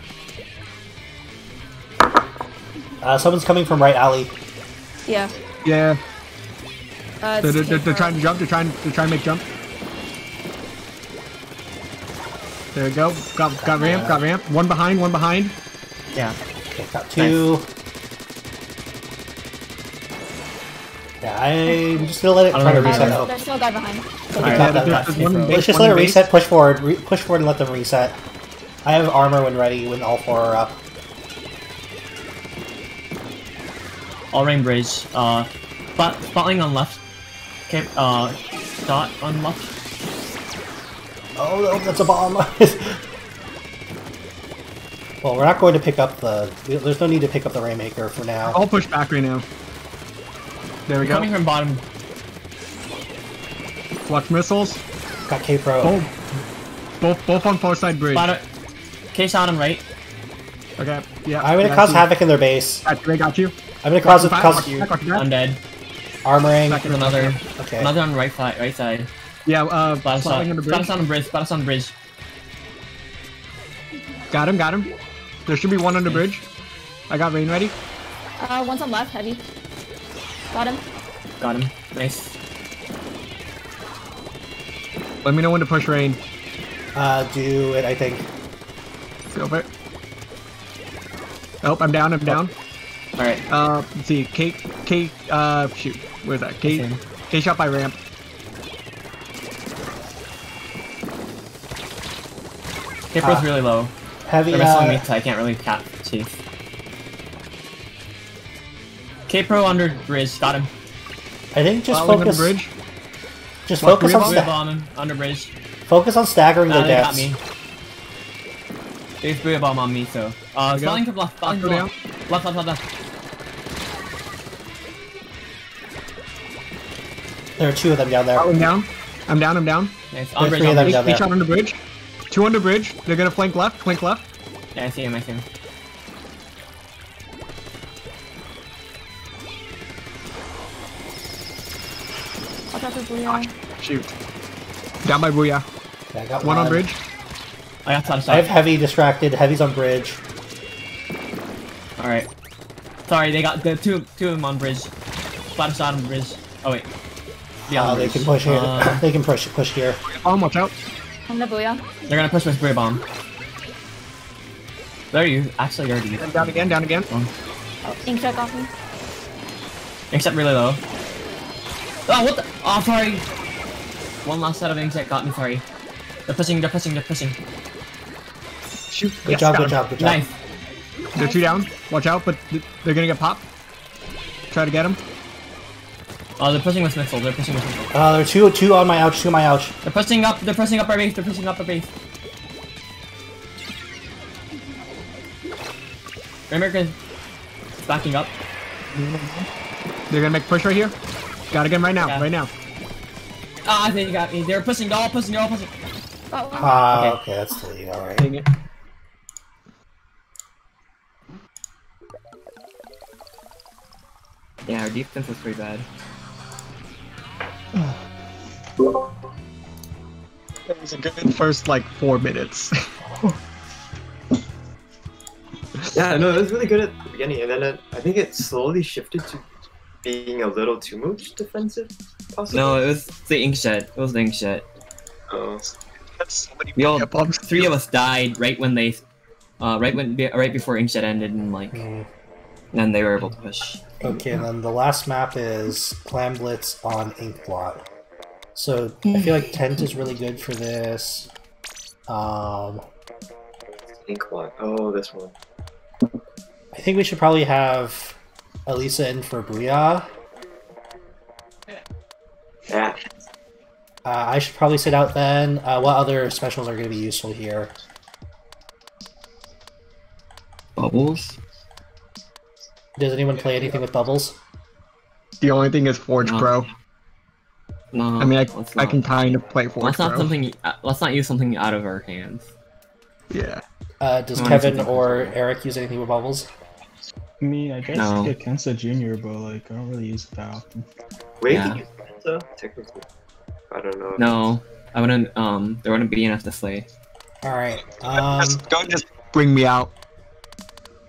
C: Uh, someone's coming from right alley.
D: Yeah.
K: Yeah.
D: Uh,
K: They're, they're, they're, trying to jump. They're trying. They're trying to make jump. There we go. Got got ramp. Got ramp. One behind. One behind.
J: Yeah.
C: Okay, got two. Yeah, I'm just gonna let it
J: I
C: try to reset.
J: where
C: Oh,
D: There's still a guy behind. So
C: Okay,
J: yeah, there's- there's one
C: Let's
K: base,
C: just let it
K: base.
C: reset. Push forward. Re push forward and let them reset. I have armor when ready when all four are up.
J: All rain bridge. Uh, spot spotting on left. Okay. Uh, dot on left.
C: Oh no, that's a bomb. well, we're not going to pick up the. There's no need to pick up the Rainmaker for now.
K: I'll push back right now. There we go.
J: Coming from bottom.
K: Watch missiles.
C: Got K Pro.
K: Both, both, both on far side bridge.
J: Spot. K shot on right.
K: Okay. Yeah.
C: I'm gonna cause
K: see.
C: havoc in their base.
K: Got you. I got you.
C: I'm gonna cause,
K: Back,
C: cause
K: back, back, back.
J: Undead.
C: armoring.
K: Back in
J: Another.
C: Okay.
J: Another on right side. Right side.
K: Yeah. Uh,
J: Spot us
K: sliding on
J: on.
K: the
J: Spot
K: bridge.
J: on the bridge. Spot us on the bridge.
K: Got him. Got him. There should be one on the bridge. I got rain ready.
D: Uh, one's on left. Heavy. Got him.
J: Got him. Nice.
K: Let me know when to push rain.
C: Uh, do it. I think.
K: Go for it. Oh, I'm down. I'm down.
J: All right.
K: Uh, let's see. K, K, uh, shoot. Where's that? K,
J: Okay.
K: K shot by ramp.
J: K Pro's
C: Ah.
J: really low.
C: Heavy.
J: They're missing me,
C: Uh,
J: so I can't really cap chase. K Pro under bridge. Got him.
C: I think just
K: Following on the
C: focus.
K: bridge.
C: Just
K: What,
C: focus
K: three
C: on
K: of
J: Blue
C: sta-
J: bomb him under bridge.
C: focus on staggering
J: Ah,
C: their
J: they got
C: deaths.
J: me. There's Booyah Bomb on me, so. Uh,
K: we go.
J: spelling to left. Spelling to
K: Go
J: left. Left, left, left, left.
C: There are two of them down there.
K: Oh, I'm down. I'm down. I'm down.
J: Nice.
C: There's three of
J: on
C: them down
K: K
C: there.
K: shot on the bridge. Two on the bridge. They're gonna flank left. Flank left.
J: Yeah, I see him, I see him.
D: Watch out for Booyah.
K: Shoot. Down by Booyah.
C: Okay, I got
K: One on bridge.
J: I got top
C: I have heavy distracted. Heavy's on bridge.
J: Alright. Sorry, they got the two two of them on bridge. Splattershot on bridge. Oh wait. Yeah,
C: Uh, they can push here.
J: Uh,
C: they can push push here.
K: Oh, watch out.
D: On the booyah.
J: they're gonna push with spray bomb. There you actually already.
K: And down again, down again.
D: Oh, ink check off me.
J: Except really low. Oh what the? Oh sorry. One last set of inkjet got me. Sorry. They're pushing. They're pushing. They're pushing.
K: Shoot.
C: Good
K: Yes,
C: job,
K: down.
C: good job, good job.
J: Nice.
K: They're two down. Watch out, but they're gonna get popped. Try to get them.
J: Oh, they're pushing with missile. They're pushing with missile.
C: Uh, there are two two on my ouch, two on my ouch.
J: They're pushing up. They're pushing up our base. They're pushing up our base. America is backing up.
K: They're gonna make a push right here. Gotta get them right now,
J: Yeah.
K: right now.
J: Ah, they got me. They're pushing. They're all pushing. They're all pushing.
D: Oh,
C: Ah, okay. that's the lead. All right.
J: Dang it. Yeah, our defense was pretty bad.
K: It was a good first like four minutes.
A: Yeah, no, it was really good at the beginning, and then it, I think it slowly shifted to being a little too much defensive. Possibly.
J: No, it was the inkjet. It was the inkjet.
A: Oh.
J: We all
K: Yeah, bombs.
J: three of us died right when they, uh, right when right before inkjet ended, and like,
C: Mm.
J: then they were able to push.
C: Okay, and then the last map is Clam Blitz on Inkblot. So I feel like Tent is really good for this. Um,
A: Ink one. Oh, this one.
C: I think we should probably have Elisa in for Booyah.
A: Yeah.
C: Uh, I should probably sit out then. Uh, what other specials are going to be useful here?
J: Bubbles.
C: Does anyone play anything with bubbles?
K: The only thing is Forge
J: No.
K: Pro.
J: No.
K: I mean, I, I can kind of play Forge
J: Let's not
K: Pro.
J: something. Uh, let's not use something out of our hands.
K: Yeah.
C: Uh, does
J: No,
C: Kevin or Eric use anything with bubbles?
B: I mean, I guess
J: No.
B: get Kensa Jr., but like I don't really use it that often.
A: Wait,
J: Yeah.
A: did you so technically? I don't know.
J: No, I wouldn't. Um, there wouldn't be enough to slay.
C: All right. Um,
K: Just- Don't just bring me out.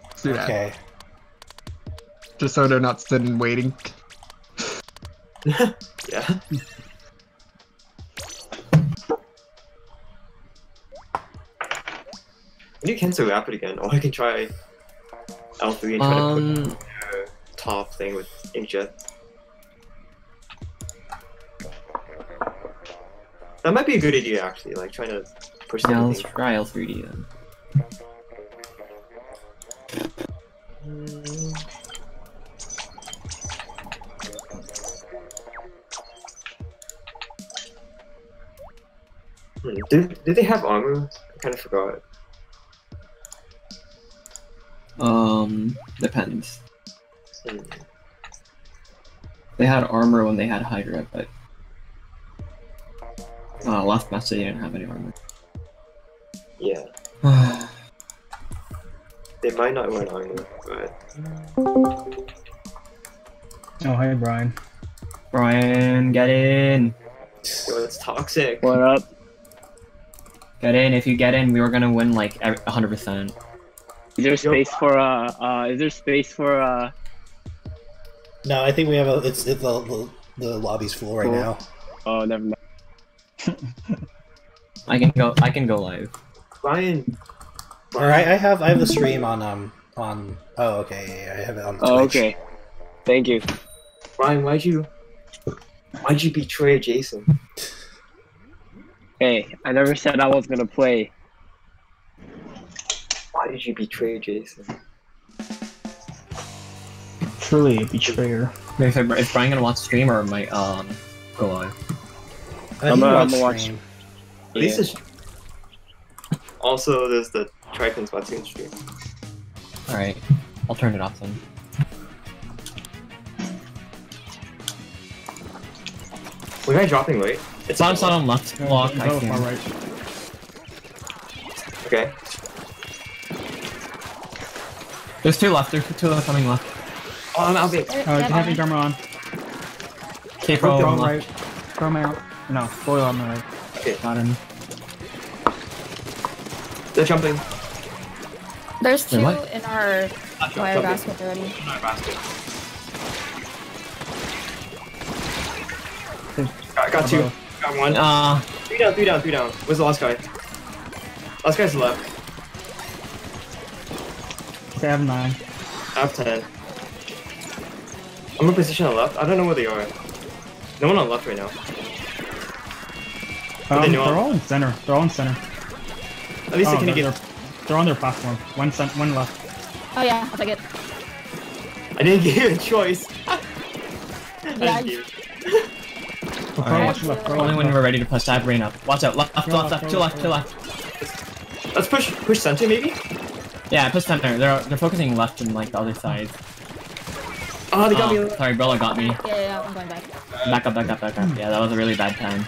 K: Let's do that.
C: okay.
K: Just so they're not sitting waiting.
A: Yeah. We need cancel rapid again, or I can try L3 and try to
J: Um,
A: put the top thing with inkjet. That might be a good idea actually, like trying to push
J: yeah, let's try L3D then.
A: Did, did they have armor? I kind of forgot.
J: Um, depends.
A: Hmm.
J: They had armor when they had Hydra, but uh, last match they didn't have any armor.
A: Yeah, they might not run armor, but
B: Oh, hi, Brian.
J: Brian, get in,
A: yo, it's toxic.
L: What up?
J: Get in. If you get in, we were gonna win like hundred percent.
L: Is there space for uh uh is there space for uh
C: No, I think we have a. It's it, the, the the lobby's full right
L: Cool.
C: now.
L: oh never mind.
J: I can go. I can go live.
A: Ryan.
C: All right, I have I have the stream on um on. Oh, okay, yeah, yeah, I have it on Twitch.
L: Oh okay. Thank you.
A: Ryan, why'd you why'd you betray Jason?
L: Hey, I never said I was gonna play.
A: Why did you betray Jason?
B: Truly a betrayer.
J: Wait, Is is Brian gonna watch stream or might um go live?
C: I
L: I'm,
C: think
L: uh,
C: you
L: I'm gonna watch-
C: stream.
A: At least it's also there's the Triton watching stream.
J: All right, I'll turn it off then.
A: Was I dropping late? It's
J: Bottom side on left block. I can.
B: right.
A: Okay.
J: There's two left. There's two left coming left.
A: Oh, I'm out big.
B: Uh, heavy armor on.
J: Okay, pro
B: Throw
J: on
B: right.
J: left.
B: Throw him out. No, foil on the right.
A: Okay.
B: Got him.
A: They're jumping.
D: There's two
J: what?
D: in our
A: Left,
D: wire
A: left,
D: basket already.
A: In our basket. Got, got two. Got one.
J: Uh,
A: Three down, three down, three down. Where's the last guy? Last guy's left.
B: Okay, I have nine.
A: I have ten. I'm in position on left. I don't know where they are. No one on left right now.
B: Um,
A: they
B: they're
A: I'm-
B: all in center. They're all in center.
A: At least
B: oh,
A: they can
B: they're,
A: get.
B: they're, they're on their platform. One cent, one left.
D: Oh yeah, I'll take it.
A: I didn't give you a choice. I
D: Yeah,
A: didn't give you-
B: Bro,
J: Alright.
B: watch your left.
J: Only
B: watch
J: when
B: your
J: we're ready to push. I have rain up. Watch out. Left, left,
B: Go
J: left,
B: left,
J: left,
B: go
J: two left,
B: left,
J: two left.
A: Let's push, push center maybe.
J: Yeah, push center. They're they're focusing left and like the other side.
A: Oh, they got
J: Oh,
A: me.
J: sorry, Brella got me.
D: Yeah, yeah, yeah, I'm going back.
J: Back up, back up, back up. Yeah, that was a really bad time.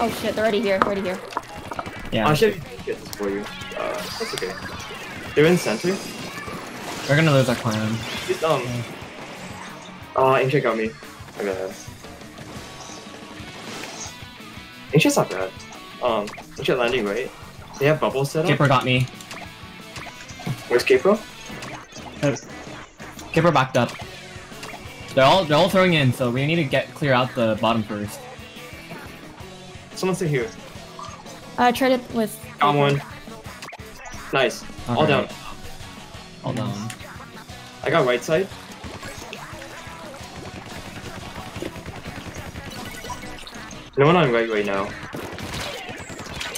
D: Oh shit, they're already here, already here.
J: Yeah,
A: I should get this for you. Uh, that's okay. They're in center.
J: we're gonna lose our clan.
A: Just, um. Oh, Ancient got me. I got that. Ancient's not bad. Um, Ancient landing right. They have bubbles set up.
J: Kipper got me.
A: Where's Capro?
J: Kipper backed up. They're all they're all throwing in, so we need to get clear out the bottom first.
A: Someone sit here.
D: I tried it with.
A: Got one. Nice. All
J: Alright.
A: down.
J: All down.
A: I got right side. No one on right right now.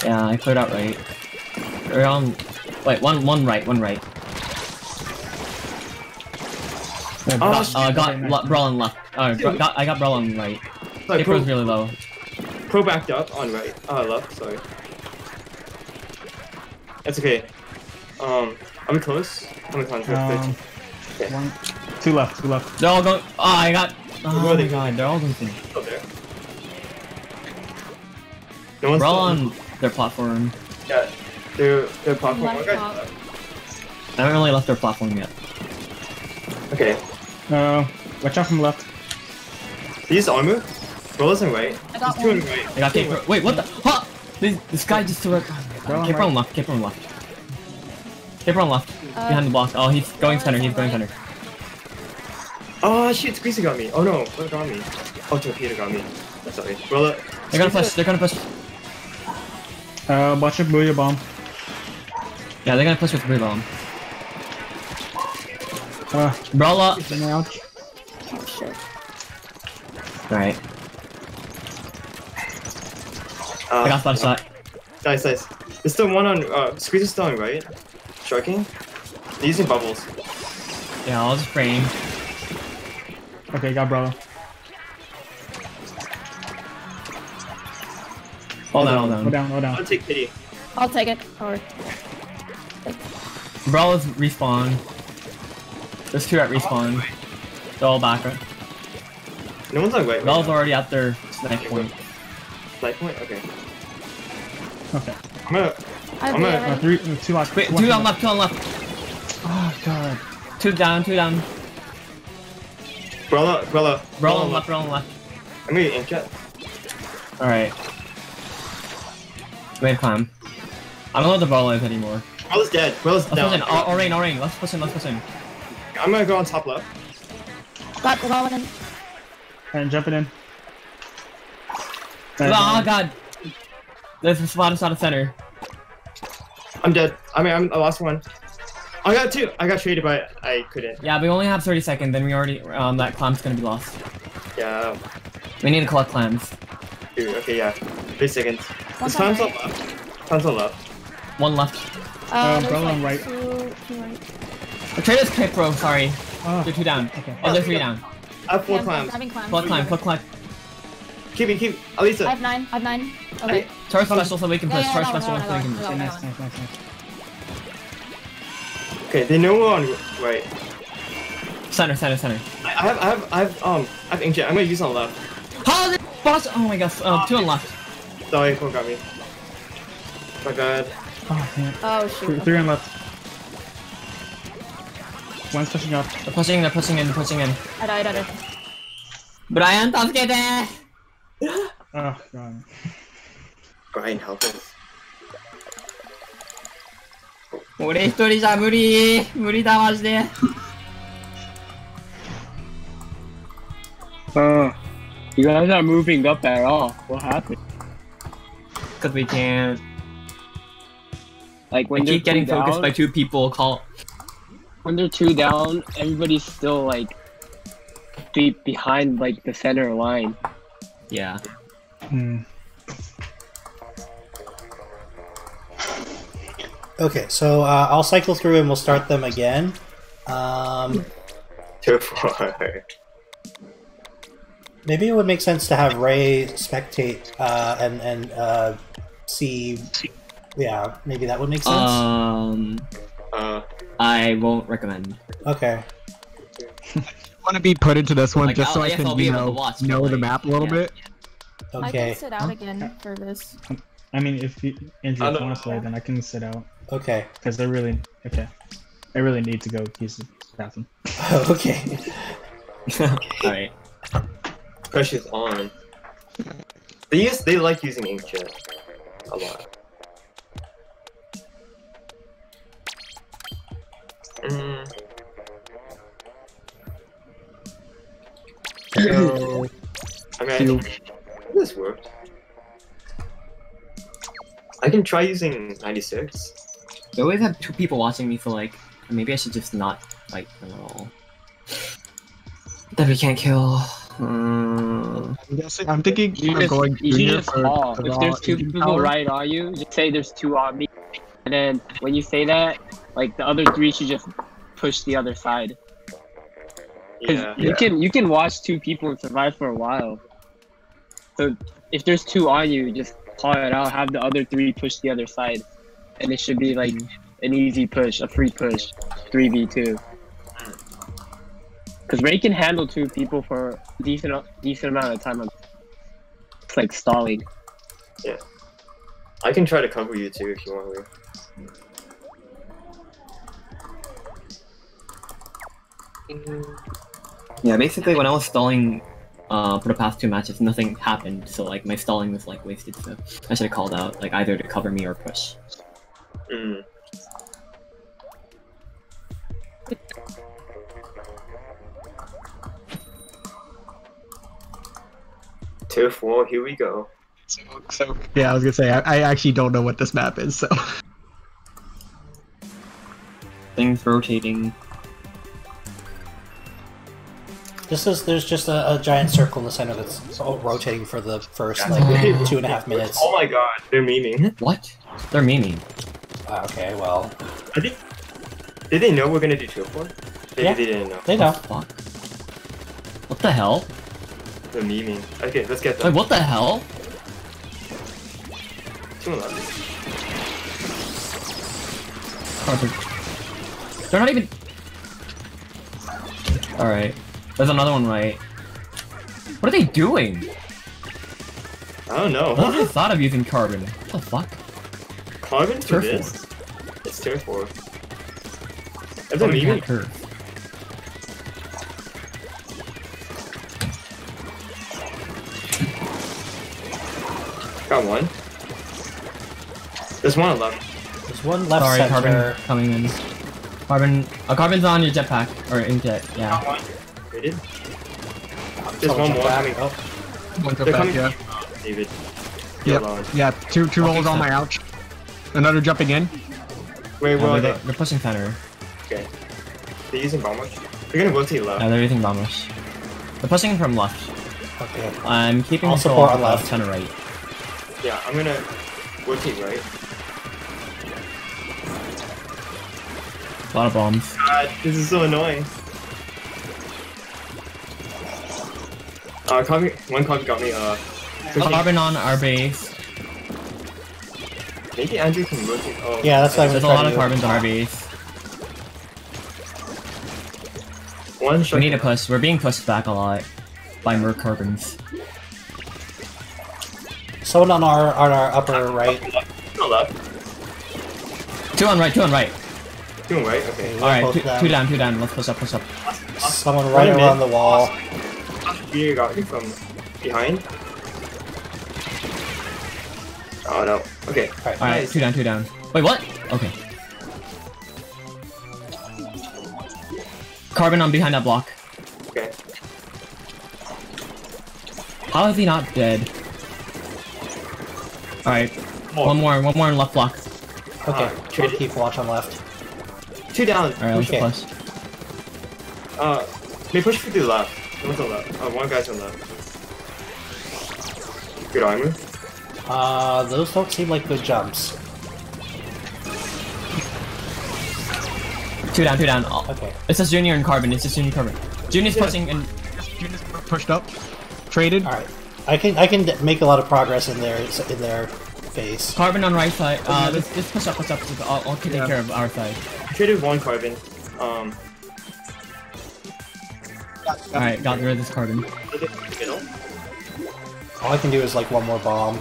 J: Yeah, I cleared out right. They're on. Wait, one one right, one right.
A: Oh,
J: got, uh,
A: shit.
J: got le- Brolin left. Uh, Bro- got, I got Brolin right.
A: Sorry,
J: Kipper's
A: Pro,
J: really low.
A: Pro backed up on right. Uh, left. Sorry. It's okay. Um, are we close? How many times?
B: Um,
A: Okay.
B: one, two left, two left.
J: They're all going. Oh, I got.
A: Where
J: Oh
A: are
J: my
A: they?
J: god, they're all going to.
A: Oh, there. No one's
J: We're all on their platform.
A: Yeah, they're they're platform. Okay.
D: top.
J: I haven't really left their platform yet.
A: okay.
B: Uh, watch out from left.
A: They use armor. Rollers and right.
D: I got
A: There's two
D: one.
A: right.
J: I got
A: Two on
J: Wait, what the? Huh! This, this guy just threw it.
B: Go on
J: on left. Kipper on left. Kipper on left.
D: Uh,
J: Behind the block. Oh, he's going center. He's going center.
A: Oh shit, Squeezy got me. Oh no, what got me? Oh, Torpedo got me. I'm sorry. Roller.
J: They're gonna push. They're gonna push.
B: Uh, watch your booyah bomb.
J: Yeah, they're gonna push with Booyah Bomb.
B: Uh,
J: Brawler.
B: let me out.
D: Oh shit.
J: Alright.
A: Uh,
J: I got flash shot.
A: Nice, nice. There's still one on. Uh, Squeeze is still on right. Sharking. They're using bubbles.
J: Yeah, I'll just frame.
B: Okay, got bro.
J: Hold on, hold
B: Go
J: on.
B: down, go down.
A: I'll take pity.
D: I'll take it. Or
J: Brawler's respawn. There's two at respawn. They're all back. Right?
A: No one's on right. right
J: Brawler's
A: now.
J: already at their snipe point.
A: Snipe point. Okay.
B: Okay.
A: I'm gonna.
D: I
A: I'm
D: have
A: gonna-
B: Uh, three, uh, two left.
J: Wait,
B: two
J: two on left, two on left.
B: Oh god.
J: Two down, two down.
A: Brawler, brawler.
J: Brawler on left, brawler on left.
A: I'm gonna ink it.
J: Alright. Wait, climb. I don't know what the ball is anymore.
A: Brawler's dead. Brawler's
J: Let's
A: down.
J: push in. Oh, Orain, Orain. Let's push in, let's push in.
A: I'm gonna go on top left.
D: got got one in.
B: And jumping in.
J: Oh god. There's a spot inside the center.
A: I'm dead. I mean, I'm the last one. I got two. I got traded, but I couldn't.
J: Yeah, we only have 30 seconds, then we already, um, that clam's gonna be lost.
A: Yeah.
J: We need to collect clams.
A: Dude, okay, yeah. Three seconds.
D: One's
A: This time's
D: on
A: on left. Time's left.
J: One left.
D: Uh,
B: Um,
D: there's
B: bro on
D: like
B: right.
D: two, two right.
J: The trader's pick, bro, sorry.
B: Oh,
J: They're two down.
B: okay.
J: Oh, they're three down.
A: I have four
D: Yeah, I'm
A: clams.
D: grabbing clams.
J: Collect climb, collect climb.
A: Keep it, keep. Alisa.
D: I have nine. I have nine. Okay.
J: Charge special so we can
D: Yeah,
J: push.
D: yeah,
J: Charge
D: no,
J: special
D: no,
J: so we can push.
B: Okay, nice, nice, nice, nice.
A: Okay, they know we're on right.
J: Center, center, center.
A: I I have, I have, I have, um, I have inkjet. I'm gonna use on left.
J: How the boss? Oh my gosh. Uh, two on left.
A: Sorry, Cole got me. My bad.
B: Oh, man.
D: Oh
B: Three,
D: shoot.
B: three on left. One's pushing up.
J: They're pushing, they're pushing in, they're pushing in.
D: I died. I died.
J: Brian, Tasukete!
B: Oh, god.
A: Brian, help us.
J: 俺一人じゃ無理無理だマジで
L: Uh, you guys are moving up at all. What happened?
J: Because we can't.
L: Like when
J: I keep getting
L: two
J: focused
L: down,
J: by two people. Call.
L: when they're two down, everybody's still like be behind like the center line.
J: Yeah.
B: Hmm.
C: Okay, so uh, I'll cycle through and we'll start them again. Um,
A: Two four.
C: maybe it would make sense to have Ray spectate uh, and and uh, see. Yeah, maybe that would make sense.
J: Um.
A: Uh.
J: I won't recommend.
C: okay.
K: I want to be put into this one
J: Like,
K: just so
J: I'll-
K: I
J: yes,
K: can you know
J: watch, but,
K: know the map a little
J: yeah.
K: bit.
D: I
C: Okay.
D: can sit out again for this.
B: I mean, if you if you want to play, then I can sit out
C: Okay.
B: because I really okay. I really need to go use the bathroom.
C: okay.
J: Alright.
A: Pressure's on. They use they like using inkjet a lot. Mm. So, I mean, I think this worked. I can try using 96.
J: I always have two people watching me, so like maybe I should just not fight them at all. That we can't kill. Hmm.
K: I'm guessing. I'm thinking
L: You
K: I'm
L: just,
K: going
L: you
K: junior
L: just
K: for
L: call.
K: the
L: If there's two people
K: power.
L: right on you, just say there's two on me. And then when you say that, like the other three should just push the other side. 'Cause
A: Yeah.
L: you can you can watch two people and survive for a while. So if there's two on you, just call it out. Have the other three push the other side, and it should be like an easy push, a free push, three v two. Because Ray can handle two people for a decent decent amount of time. It's like stalling.
A: Yeah. I can try to cover you too if you want to.
J: Yeah, basically when I was stalling uh, for the past two matches, nothing happened, so like my stalling was like wasted. So I should have called out like either to cover me or push.
A: Mm. Two four, here we go.
K: So, so yeah, I was gonna say I, I actually don't know what this map is. So
J: Things rotating.
C: This is there's just a, a giant circle in the center that's all rotating for the first like two and a half minutes.
A: Oh my god, they're memeing.
J: What? They're memeing.
C: Ah, okay, well,
A: I think. Did they know we're gonna do two four? Maybe
C: Yeah.
A: they didn't know.
C: they know.
J: Fuck. What the hell?
A: They're. Okay, let's get
J: Wait, what the hell?
A: Two eleven.
J: They're not even. Alright. There's another one right. What are they doing?
A: I don't know.
J: What I thought of using carbon? What the fuck?
A: Carbon for this? It's turf. That's a. Got one. There's one left.
C: There's one left
J: Sorry,
C: center.
J: carbon coming in. Carbon. Uh, carbon's on your jetpack or inkjet.
A: Got
J: Yeah.
A: one. Rated. There's
C: Oh,
A: one more
C: back.
A: coming.
C: Oh,
K: one
A: They're coming.
K: yeah,
A: David.
K: Yep. Yeah. Two two rolls on my ouch. Another jumping in.
A: Wait,
J: Yeah,
A: where are
J: they're,
A: they?
J: they're pushing center.
A: Okay. They're using bomb rush. They're gonna rotate left.
J: Yeah, they're using bomb rush. They're pushing from left.
C: okay.
J: I'm keeping
C: I'll support on
J: left,
C: left.
J: center, right.
A: Yeah, I'm gonna rotate right.
J: A lot of bombs.
A: God, this is so annoying. Uh, copy, one copy got me, uh,
J: Carbon on our base.
A: maybe Andrew can rotate, oh.
C: Yeah, that's what I'm
J: There's a lot of carbons on our base.
A: One
J: We need to push. We're being pushed back a lot by mer carbons.
C: Someone on our on our upper right.
A: No left.
J: Two on right. Two on right.
A: Two on right. Okay.
C: okay
J: All
C: right.
J: Two
C: down.
J: two down. Two down. Let's push up. Push up.
C: Someone right around the wall.
A: You got me from behind. Oh no. Okay.
C: All
J: right.
A: All right.
J: Two down. Two down. Wait. What? Okay. Carbon on behind that block.
A: Okay.
J: How is he not dead? Alright. One more, one more in left block.
C: Okay,
A: Uh,
C: try to keep watch on left.
A: Two down.
J: Alright, let's
A: push
J: push.
A: it. Uh, may push to the left. One's on left. Uh, one guy's on left. Good armor.
C: Uh, those don't seem like good jumps.
J: Two down, two down. Oh,
C: Okay.
J: It's just Junior and Carbon. It's just Junior and Carbon. Junior's
A: Yeah.
J: pushing and Junior's
K: Pushed up. Traded.
C: All right. I can I can make a lot of progress in their in their phase.
J: Carbon on right side. Uh, let's just push up, push up, push up. I'll, I'll take
A: Yeah.
J: care of our side.
A: I traded one carbon. Um,
J: Alright, got rid of this Carbon.
A: look at the middle.
C: All I can do is like one more bomb.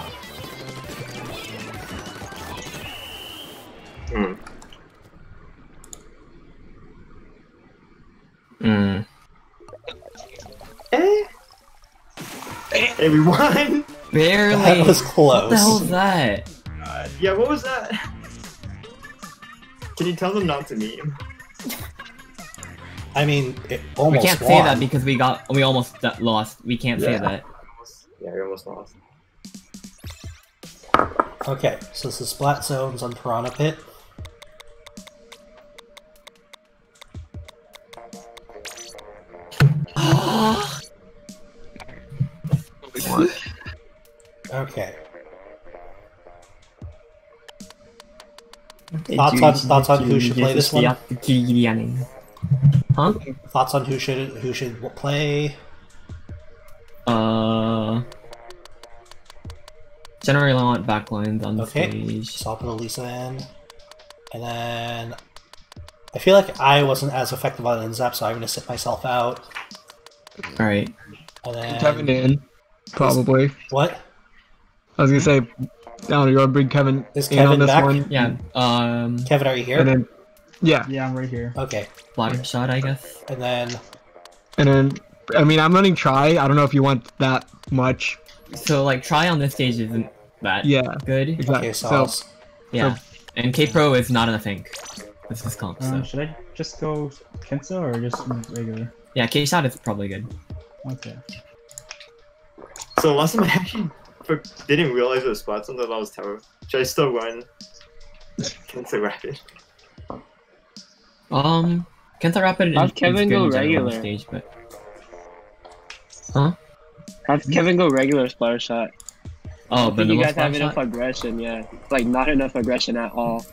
A: Hmm.
J: Hmm.
A: Hey, we won!
J: Barely.
C: That was
J: What the
C: close.
J: hell is that?
A: Yeah, what was that? Can you tell them not to meme?
C: I mean, it
J: We can't
C: won.
J: say that because we got we almost lost. We can't say that.
A: Yeah, we almost lost.
C: Okay, so this is Splat Zones on Piranha Pit. Ah, Okay. Thoughts on thoughts on who should play this one?
J: Huh?
C: Thoughts on who should who should play?
J: Uh. Generally, I want backlines on the
C: Okay,
J: stage.
C: so I'll put Elisa in, and then I feel like I wasn't as effective on N-ZAP, so I'm gonna sit myself out.
J: Alright.
C: And then
K: Kevin in. Probably.
C: what?
K: I was gonna say, down. You want to bring Kevin
C: Is
K: in on this
C: back?
K: one?
J: Yeah, um.
C: Kevin, are you here?
K: And then, yeah,
B: Yeah, I'm right here.
C: Okay,
J: Bladder shot, I guess.
C: and then
K: and then, I mean, I'm running try. I don't know if you want that much.
J: So, like, try on this stage isn't that
K: Yeah,
J: good.
K: exactly.
C: okay, so,
K: so,
C: I'll s-
J: Yeah. And K Pro is not in the think. This is comp, so.
B: Uh, should I just go Kensa or just regular?
J: Yeah, K shot is probably good.
B: Okay.
A: So last time I actually for- didn't realize it was spots until I was tower. Should I still run? Kensa Rapid.
J: Um, Kensa Rapid
L: Have
J: is,
L: Kevin
J: is good
L: go regular.
J: Stage, but... Huh?
L: Have Kevin go regular splatter shot.
J: Oh, but
L: you guys have enough
J: shot?
L: aggression, yeah. Like not enough aggression at all.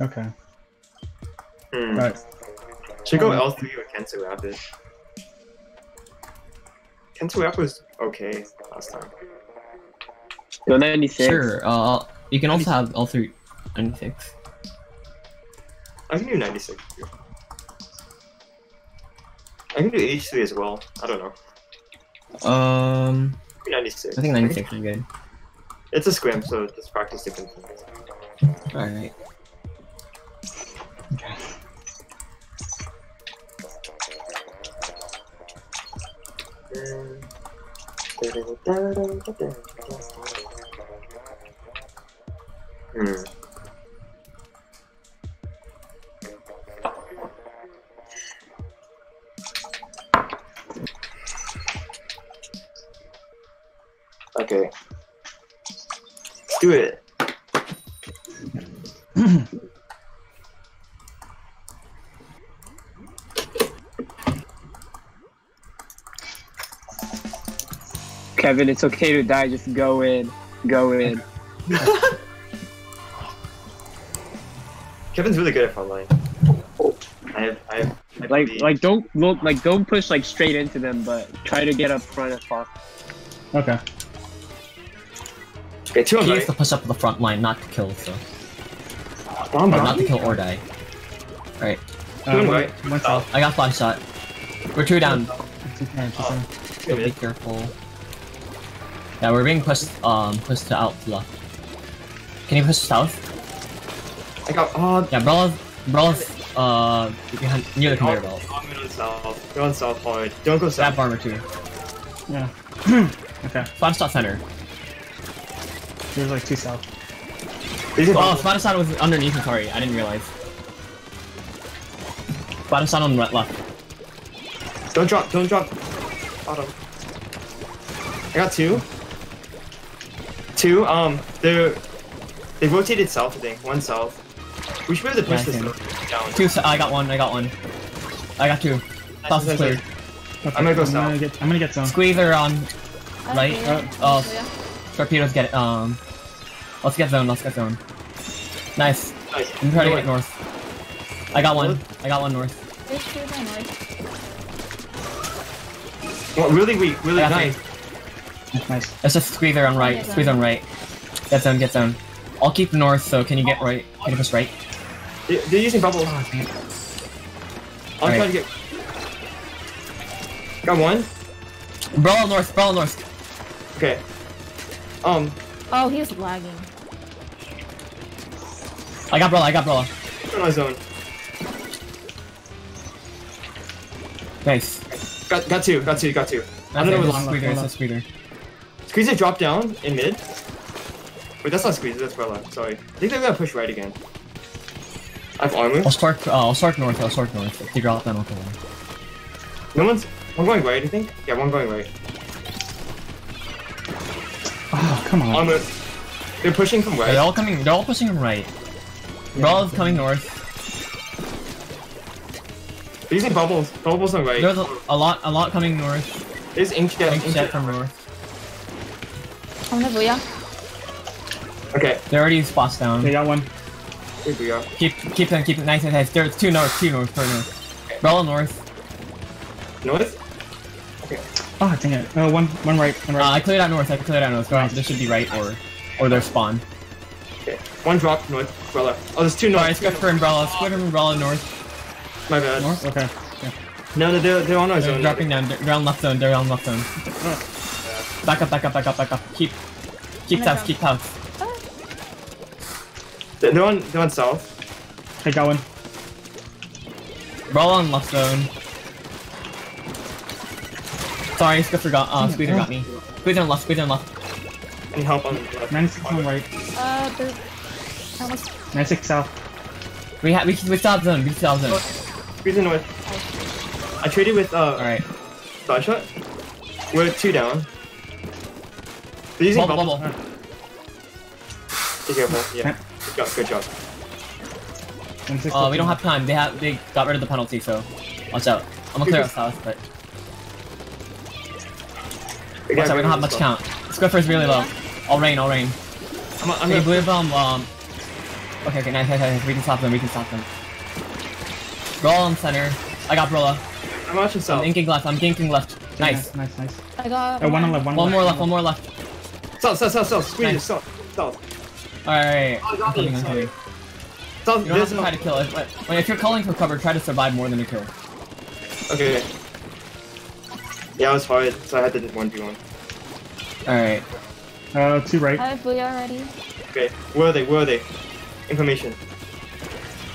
B: Okay.
A: Hmm.
B: Alright.
A: Should go L3 or Kensa Rapid. Kensa Rapid was okay last time.
L: Go 96.
J: Sure. Uh, you can also have all three 96.
A: I can do 96. I can do H3 as well. I don't know.
J: Um,
A: 96.
J: I think 96 is good.
A: It's a scrim, so just practice different things.
J: Alright.
A: Hmm.
L: Kevin, it's okay to die. Just go in. Go in.
A: Kevin's really good at frontline. I have, I have, I
L: Like,
A: believe-
L: like don't look, like don't push like straight into them, but try to get up front as possible.
B: Okay.
A: okay, two on
J: He
A: right.
J: to push up the front line, not to kill, so.
A: Bomb,
J: Or not to kill or die. Alright.
A: Two on
B: one-
A: right.
B: one.
J: I got flash shot. We're two down.
B: Two center, two center.
J: So be careful. Yeah, we're being pushed, um, pushed to out left. Can you push south?
A: I got, oh,
J: Yeah, Brella's, Bralla's, uh, behind, near the conveyor belt.
A: I'm going south. Go on south hard. Don't go south.
J: That armor too.
B: Yeah. okay.
J: Five shot center.
B: There's like two south.
A: These are
J: Oh,
A: bomb.
J: Splatter shot was underneath, I'm sorry, I didn't realize. Splatter shot on right left.
A: Don't drop, don't drop. Bottom. I got two. Two, um, they're, they rotated south, I think. One south. We should be able to push
J: Yeah,
A: this down.
J: Two. s- I got one. I got one. I got two. Toss is
A: nice,
J: clear.
A: nice.
B: Okay,
A: I'm gonna go
B: I'm gonna
A: south.
B: get. I'm gonna get some.
J: Squeezer on right.
D: Okay,
J: Oh,
D: yeah.
J: torpedoes get it. Um, let's get zone. Let's get zone. Nice.
A: Nice.
J: I'm trying to get north. I got one. I got one north.
D: There's two by north.
A: Well, really weak, really
J: I got
A: nice.
B: Nice.
J: It's just squeezer on right.
D: get zone.
J: On right. Get zone. Get zone. I'll keep north. So can you get right? Can you push right?
A: They- They're using bubbles.
B: Oh, damn.
A: I'm
J: Alright.
A: trying to get. Got one.
J: Brawl north. Brawl north.
A: Okay. Um,
D: Oh, he's lagging.
J: I got brawl. I got brawl.
A: put on my zone.
J: Nice.
A: Got got two. Got two. Got two. I don't know
J: That's
A: what's
J: a squeezer.
B: hold
J: It's a squeezer.
A: Squeezer drop down in mid. Wait, that's not Squeezer. That's Bella. Sorry. I think they're gonna push right again. I have armor.
J: I'll start. Uh, I'll start north. I'll start north. If they drop, then I'll kill them.
A: No one's. One going right. I think. Yeah, one going right.
B: Oh, come on.
A: Armor. They're pushing from right.
J: They're all coming. They're all pushing from right. Brawl is coming north.
A: They're using bubbles. Bubbles on right.
J: There's a, a lot. A lot coming north.
A: There's.
J: Ink jet
A: inkjet.
J: from north.
D: On the booyah.
A: Okay.
J: They're already spots down.
B: They got one.
A: Here we go.
J: Keep keep them keep it nice and nice. There's two north, two north, two north. Brawl north.
A: North. Okay.
B: Oh, dang it. Uh, one, one right, one
J: Uh,
B: right.
J: I cleared out north. I cleared out north. Go ahead. This should be right or or their spawn.
A: Okay. One drop north. Umbrella. Oh, there's two north.
J: Alright, squid for umbrella. Squid for umbrella north.
A: My bad.
J: North.
B: Okay. Yeah.
A: No, no, they're, they're on our
J: They're
A: zone.
J: dropping down. They're they're on left zone. They're on left zone. Back up. Back up. Back up. Back up. Keep keep
D: I'm gonna
J: south. Keep south.
A: They're they're on, they're on south.
B: I got one.
J: Brawl on left zone. Sorry, Squid forgot. Uh, Squeezer got me. Squeezer on left. Squeezer on left.
A: Any help on the left.
B: 96 on right.
D: Uh, they're almost.
B: 96 south.
J: We have we we still have zone. We still have zone.
A: Squeeze north. I traded with, uh,
J: Alright.
A: Flash shot. We're two down. They're using
J: Bubble
A: bubbles.
J: bubble.
A: Be careful. Yeah. Good job. Good job.
J: Uh, we don't have time. They have they got rid of the penalty, so watch out. I'm gonna clear out south, but watch out. We don't have
A: rid
J: much
A: of
J: count. Squiffer's really low. I'll rain. I'll rain.
A: I'm, I'm
J: Hey,
A: gonna
J: blue um um. Okay, okay, nice, nice, nice. We can stop them. We can stop them. Roll on center. I got Brola.
A: I'm watching
J: I'm
A: south.
J: inking left. I'm inking left. Nice.
B: Nice, nice.
D: I got.
B: Uh, one on left, one
J: One
B: left.
J: more left. One more left.
A: South, south, south, south. Squeeze
J: Nice.
A: south, south.
J: All right.
A: Oh,
J: I'm
A: got
J: coming.
A: me,
J: I'm coming.
A: South,
J: You don't have to try to kill. If, but if you're calling for cover, try to survive more than a kill.
A: Okay. Yeah, it was hard, so I had to do one v one.
J: All right.
B: Uh, two right.
D: I have booyah already.
A: Okay, where are they? Where are they? Information.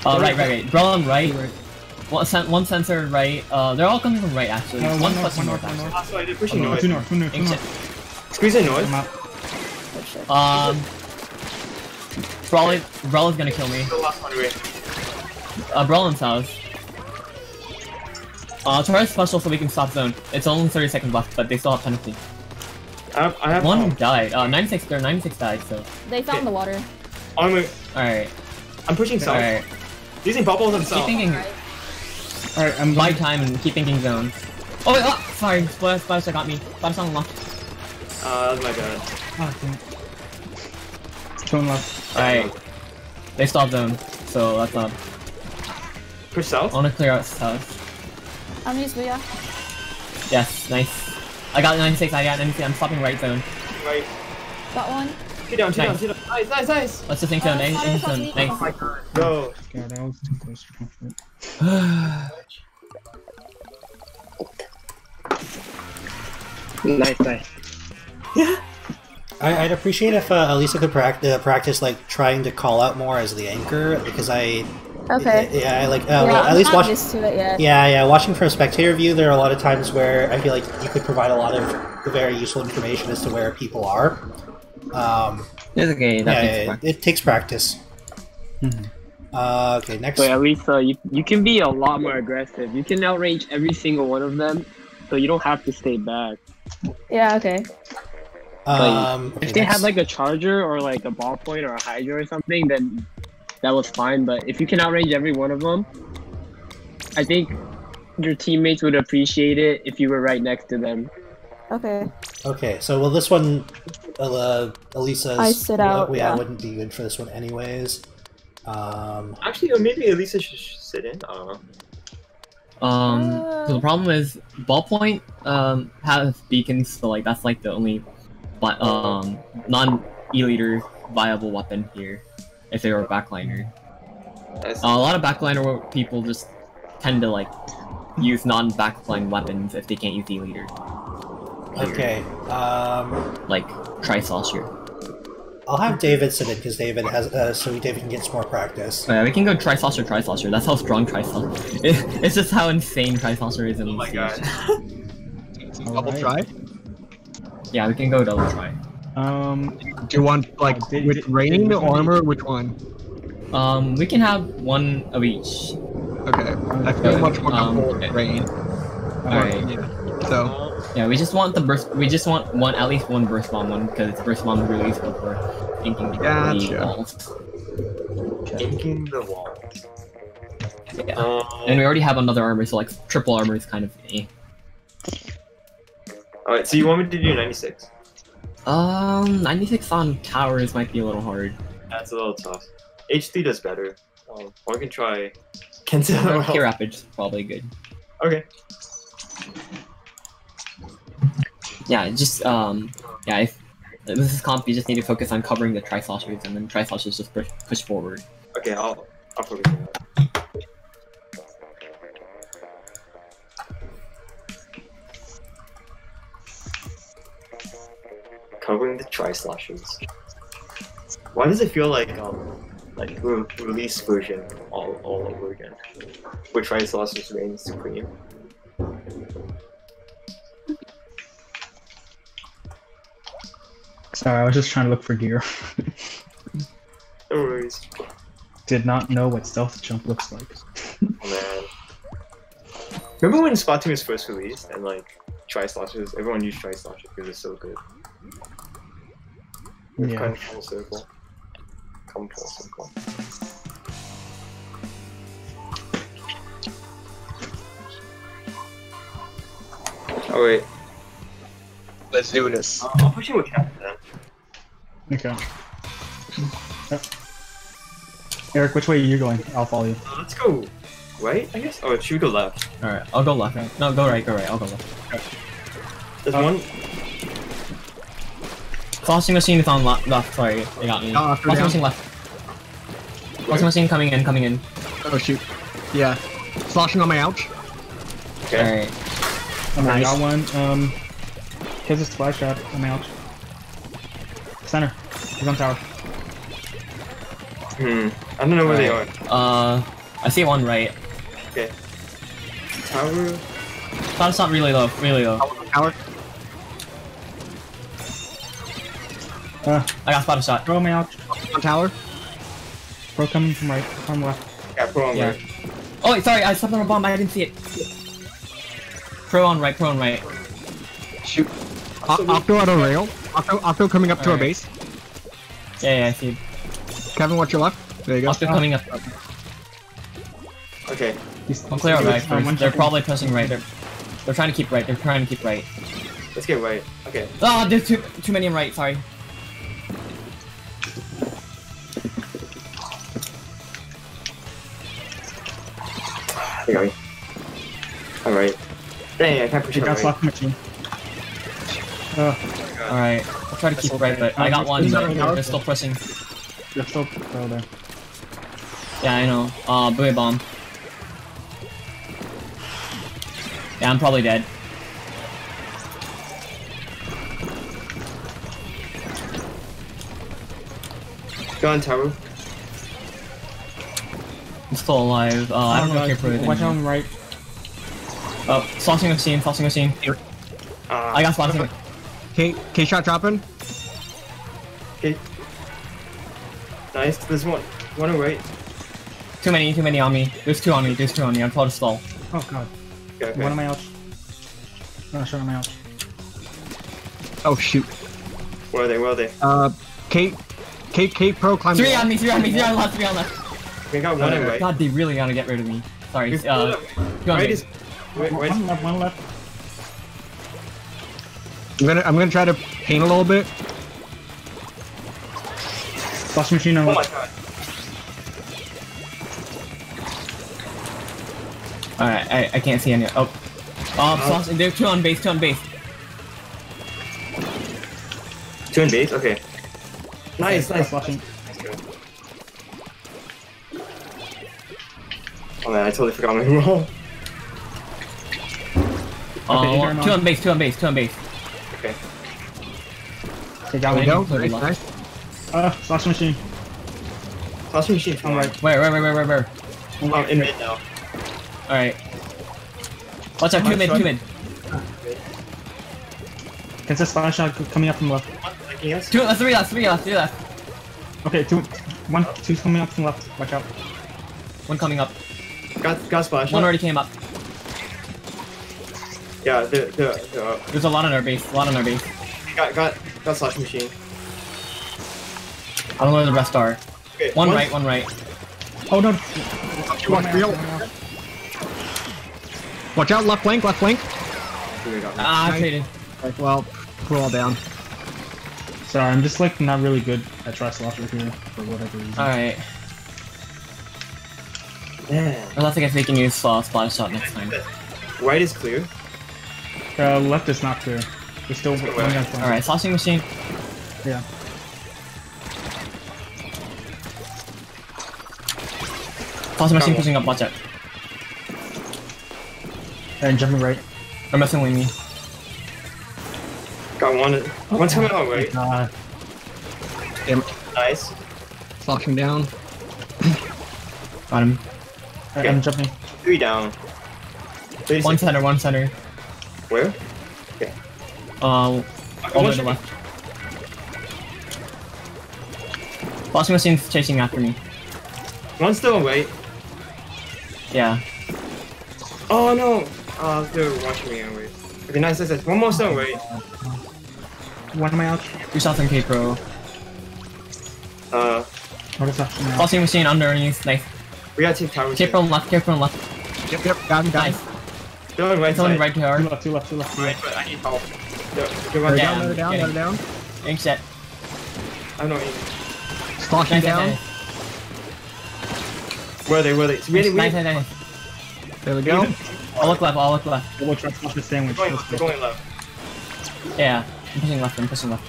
J: Uh, right, right, right. Brawl on right. One, sen- one sensor right. Uh, they're all coming from right actually.
B: Uh,
J: one
B: one
J: plus
B: north, one
J: north,
B: north, one north.
A: Ah, sorry, they're pushing
B: Oh,
A: north.
B: two north, two north, two north.
A: Squeeze in north.
B: I'm.
D: Shit.
J: Um, Brawl, Brawl is gonna kill me.
A: The last one.
J: Uh, Brawl on south. Uh, try a special so we can stop zone. It's only 30 seconds left, but they still have penalty.
A: I have, I have
J: One died. Uh, 96, their 96 died, so.
D: They found the water.
A: armor.
J: Alright,
A: I'm pushing south.
J: alright.
A: Using bubbles on
J: Keep thinking,
B: Alright, I'm
J: buy time and keep thinking zone. Oh, wait, oh, sorry, Splash, Splash got me. Splash on the left.
A: Uh, that's my bad.
B: Oh, damn it. Going left.
J: Alright. They still have zone, so that's not.
A: Push south.
J: I wanna clear out south.
D: I'm use booyah.
J: Yes, nice. I got 96, I got 96, I'm stopping right zone.
A: Right.
D: Got one.
A: Two down, two
J: Nice.
A: down, two down. Nice, nice, nice.
J: Let's just think zone, nice,
D: sorry,
J: zone, nice.
A: my god. Go.
B: God, that was too close for comfort.
L: Nice, nice.
C: I, I'd appreciate if uh, Elisa could prac- uh, practice like trying to call out more as the anchor because I
D: Okay.
C: yeah I like uh,
D: yeah,
C: well, at
D: I'm
C: least
D: not
C: watch
D: used to it yet.
C: yeah yeah watching from a spectator view there are a lot of times where I feel like you could provide a lot of very useful information as to where people are. Um,
J: It's okay,
C: yeah,
J: that
C: it, it takes practice. Uh, okay, next.
L: But at least uh, you you can be a lot more aggressive. You can outrange every single one of them, so you don't have to stay back.
D: Yeah, okay.
L: Like,
C: Um, okay,
L: if they had like a charger or like a ballpoint or a hydra or something, then that was fine. But if you can outrange every one of them, I think your teammates would appreciate it if you were right next to them.
D: Okay.
C: Okay, so well, this one, uh, Elisa's.
D: I sit
C: well,
D: out,
C: Yeah,
D: yeah.
C: wouldn't be good for this one, anyways. Um,
A: Actually, or maybe Elisa should sit in. I don't know.
J: Um,
D: Uh.
J: so the problem is ballpoint um has beacons, so like that's like the only, but um non E-liter viable weapon here, if they were a backliner. Uh, a lot of backliner people just tend to like use non-backline weapons if they can't use E-liter.
C: okay. Um,
J: Like Tri-Slosher.
C: I'll have David sit in because David has, uh, so David can get some more practice.
J: Oh, yeah, we can go Tri-Slosher, Tri-Slosher. That's how strong Tri-Slosher. It, it's just how insane Tri-Slosher is in
A: Oh my god.
K: Double try.
J: Yeah, we can go double try.
B: Um,
K: Do you want like
B: did-
K: with
B: did-
K: rain
B: did-
K: or armor? Which one?
J: Um, we can have one of each.
K: Okay, I feel much more
J: Um,
K: comfortable with rain.
J: Alright.
K: Yeah. So
J: Yeah, we just want the burst. We just want one, at least one burst bomb one, because burst bomb is really useful for inking the
K: Gotcha.
J: walls.
A: Inking the wall.
J: Yeah.
A: Um,
J: And we already have another armor, so like triple armor is kind of eh.
A: Alright, so you want me to do 96?
J: Um, 96 on towers might be a little hard.
A: That's a little tough. H3 does better. Um, or we can try Kenta.
J: K Rapid's probably good.
A: Okay.
J: Yeah, just um, yeah. If this is comp, you just need to focus on covering the Tri-Sloshers and then tri sloshers just push, push forward.
A: Okay, I'll, I'll focus on that. Covering the Tri-Sloshers. Why does it feel like, um, like re- release version all, all over again? Where Tri-Sloshers reign supreme.
B: sorry, I was just trying to look for gear.
A: No worries.
B: Did not know what stealth jump looks like.
A: Oh, man. Remember when Spot Splatoon was first released and like Tri-Sloshers, everyone used Tri-Sloshers because it's so good. We've
B: Yeah.
A: kind of full circle. Come full circle. Oh wait,
K: let's do this.
A: uh, I'll push you with Captain then.
B: Okay. Eric, which way are you going? I'll follow you.
A: Uh, let's go right, I guess? Or should we go left?
J: All right, I'll go left. No, go right. Go right. I'll go left.
A: There's
B: Uh,
A: one.
J: Sloshing machine is on le- left. Sorry, they got me.
K: Oh, after
J: Flossing
K: down.
J: machine left. Sloshing machine coming in. Coming in.
K: Oh shoot. Yeah. Sloshing on my ouch.
A: Okay.
J: All right.
B: Okay,
J: Nice.
B: got one. Um, here's a splash shot. I'm out. Center. He's on tower.
A: Hmm. I don't know where they are.
J: Uh, I see one right.
A: Okay. Tower.
J: That's not really low. Really low.
K: Tower.
B: Uh,
J: I got spotted shot.
B: throw me out.
K: On tower.
B: Bro coming from right, from left.
A: Yeah, pro on
J: Yeah.
A: right.
J: Oh, wait, sorry. I stepped on a bomb. I didn't see it. Pro on right. Pro on right.
K: Shoot. O- Octo out of rail. Octo, Octo coming up to our base.
J: Yeah, yeah. I see.
K: Kevin, watch your left. There you go.
J: Oscar coming up.
A: Okay.
B: He's,
J: I'll clear out right
B: Uh, one
J: first. They're
B: second.
J: probably pressing right. They're, they're trying to keep right. They're trying to keep right.
A: Let's get right. Okay.
J: Oh, there's too too many on right. Sorry.
A: There you go. Alright. Dang, I can't push
B: He
A: it
B: got
A: right.
B: slot machine. Uh,
J: All right. I'll try to keep it right, but I got one.
B: He's
J: But
B: on
J: they're, still pushing.
B: you're still throw there.
J: Yeah, I know. Uh, Booyah Bomb. Yeah, I'm probably dead.
A: Go on tower.
J: I'm still alive. Uh, I don't know if you're pro
B: Watch out on right.
J: Oh, sloshing machine, sloshing machine.
A: Uh,
J: I got sloshing.
K: K K shot dropping.
A: Okay. Nice. There's one. One on right.
J: Too many, too many on me. There's two on me. There's two on me. I'm trying to stall.
B: Oh god.
A: Okay, okay.
B: One of my ouch. No, shot on my ouch.
K: Oh shoot.
A: Where are they? Where are they?
K: Uh, Kate, Kate, Kate Pro climbed.
J: Three on me. Three on me. Three on left. Three on left.
A: We got one in.
J: God, they really gotta get rid of me. Sorry.
A: We've
J: Uh,
A: got-
J: two on
A: right is. Wait, wait.
B: One left, one left.
K: I'm gonna, I'm gonna try to paint a little bit.
B: Flash machine on
A: Oh my
B: left.
A: god.
J: Alright, I, I can't see any. Oh. Oh,
A: Oh.
J: sauce. They're two on base. Two on base.
A: Two on base. Okay. Nice, nice.
B: Flashing.
A: Oh man, I totally forgot my role.
J: Oh,
B: turn
J: two
B: on.
J: on base. Two on base. Two on base.
A: Okay.
B: Okay, got
K: There we
B: one.
K: go.
J: Very
K: Nice, nice.
B: Uh, flash machine.
A: Flash machine.
B: On right.
J: Where, where, where, where, where, where?
A: Oh, in mid now.
J: Alright. Watch out, two
A: Nice
J: mid,
A: one.
J: two mid.
B: Can this flash shot coming up from left?
J: Two, uh, three left, three left, three left.
B: Okay, two, one, two's coming up from left. Watch out.
J: One coming up.
A: Got got splash.
J: One already came up.
A: Yeah, the the, the uh,
J: There's a lot on our base, a lot on our base.
A: got got got slash machine.
J: I don't know where the rest are.
A: Okay,
J: One right, one right.
B: Oh no.
K: Watch, real. Watch out, left flank, left flank.
A: Here we.
J: Ah, I traded.
K: Alright, well, we're all down.
B: Sorry, I'm just like not really good at Tri-Slosher here for whatever reason.
J: Alright.
A: Man.
J: Unless I guess we can use uh, splash shot next time.
A: Right is clear.
B: Uh, left is not clear. We're still one guy flank.
J: Alright, slashing machine.
B: Yeah.
J: Slashing machine pushing up, watch out.
B: And jumping right.
J: They're messing with me.
A: Got one. One's coming out right.
B: Uh,
K: Damn it.
A: Nice.
K: Slashing down.
J: Got him.
A: Okay.
B: I'm jumping.
A: Three down. 36.
J: One center, one center.
A: Where?
J: Uh, all the way to the left. Slashing machine's chasing after me.
A: One's still away.
J: Yeah.
A: Oh no. Uh, they're watching me anyways. Okay, nice, nice, nice. One more still away.
B: One of my ouch.
J: Two shots on K-Pro.
A: Uh,
B: What is that? No.
J: Slashing machine underneath, nice.
A: We gotta take towers.
J: K-Pro on left, K-Pro on left.
K: Yep, yep, got him, got him.
J: Nice.
A: They're on right
J: It's only
A: side.
J: right to our.
B: Two left, two left, two left, two
A: Right, but I need help. They're, they're
K: Let
A: running
K: her
J: Yeah.
K: down, let her down, let down.
J: Ink set.
A: I don't know.
K: Slashing
J: Nice,
K: down.
J: nice,
A: Where are they? Where are they? Really,
J: nice.
A: really.
J: Nice, nice, nice.
K: There we go.
J: I'll look left, I'll look left.
B: We'll try smash the sandwich.
A: They're going, they're going left.
J: Yeah, I'm pushing left, I'm pushing left.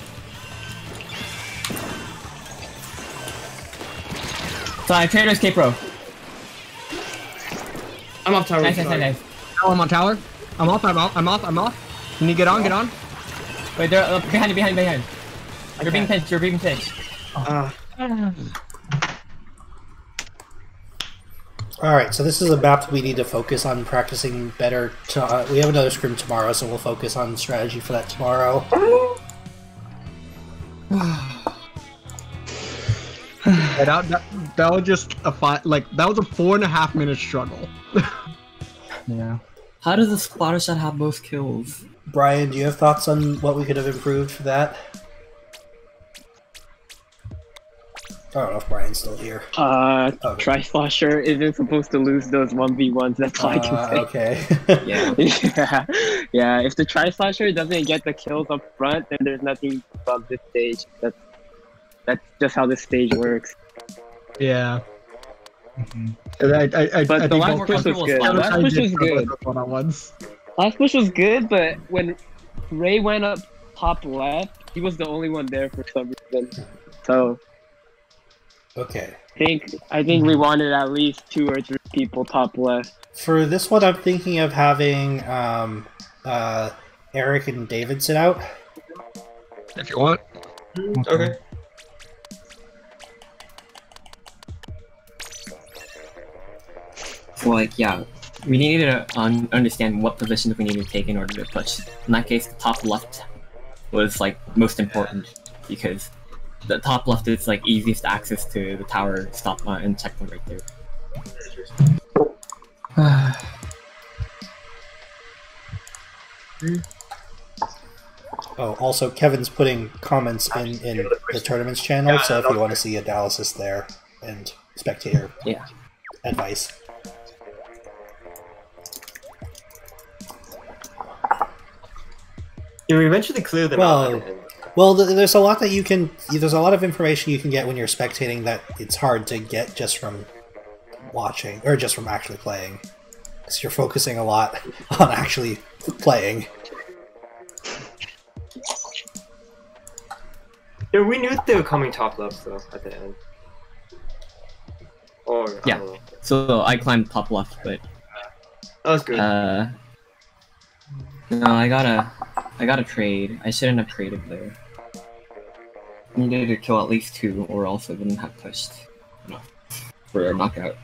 J: Sorry, Trader's K-Pro.
A: I'm off tower.
J: Nice, nice, nice, nice.
K: Oh, I'm on tower. I'm off, I'm off, I'm off, I'm off. Can you get on, get on?
J: Wait, they're uh, behind you, behind you, behind you. You're being
A: can't.
J: pinched, you're being pinched.
A: Ah,
C: Alright, so this is a map we need to focus on practicing better. To, uh, we have another scrim tomorrow, so we'll focus on strategy for that tomorrow.
K: Yeah, that, that, that was just a five, like, that was a four and a half minute struggle.
B: Yeah.
J: How does the splatter shot have most kills?
C: Brian, do you have thoughts on what we could have improved for that? I don't know if Brian's still here.
L: Uh,
C: Okay.
L: Tri-Slosher isn't supposed to lose those 1v1s, that's all I can
C: Uh,
L: say.
C: okay.
J: Yeah.
L: yeah, yeah. If the Tri-Slosher doesn't get the kills up front, then there's nothing above this stage. That's that's just how this stage works.
K: Yeah.
B: Mhm.
K: And I, I, I,
L: But
K: I
L: the
K: think
L: last push was good.
K: both
L: Last push was good.
K: one-on-ones.
L: Last push was good, but when Ray went up top left, he was the only one there for some reason. So
C: okay.
L: I think I think we wanted at least two or three people top left.
C: For this one, I'm thinking of having um, uh, Eric and David sit out.
K: If you want.
A: okay.
J: So like, yeah, we needed to un- understand what positions we needed to take in order to push. In that case, the top left was like most important because the top left is like easiest access to the tower stop uh, and checkpoint right there.
C: Oh, also Kevin's putting comments in in the tournaments channel, so if you want to see analysis there and spectator
J: Yeah.
C: advice.
A: You eventually clear them
C: Well,
A: out. and-
C: well, there's a lot that you can. There's a lot of information you can get when you're spectating that it's hard to get just from watching or just from actually playing, because you're focusing a lot on actually playing.
A: Yeah, we knew they were coming top left though at the end. Or I
J: Yeah.
A: don't know.
J: So I climbed top left, but
A: That was good.
J: uh, no, I gotta, I gotta trade. I shouldn't have traded there. I needed to kill at least two, or else I wouldn't have pushed enough for a knockout.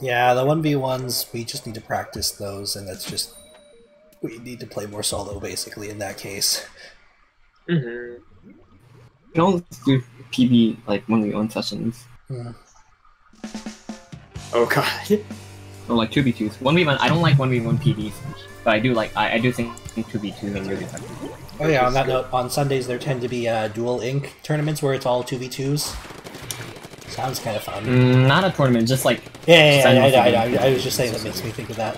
C: Yeah, the one v ones we just need to practice those, and that's just we need to play more solo basically in that case.
A: Mm-hmm.
J: You can always do PB like one v one sessions,
C: Hmm.
A: Oh god.
J: or like two v twos. One v one. I don't like one v one PBs, but I do like. I, I do think two v twos are really fun.
C: Oh yeah, on that note, on Sundays there tend to be uh, dual ink tournaments where it's all two v twos. Sounds kind of fun.
J: Mm, not a tournament, just like
C: Yeah, yeah, yeah,
J: Send
C: I,
J: us
C: I,
J: a
C: I,
J: link.
C: I was just saying that makes me think of that.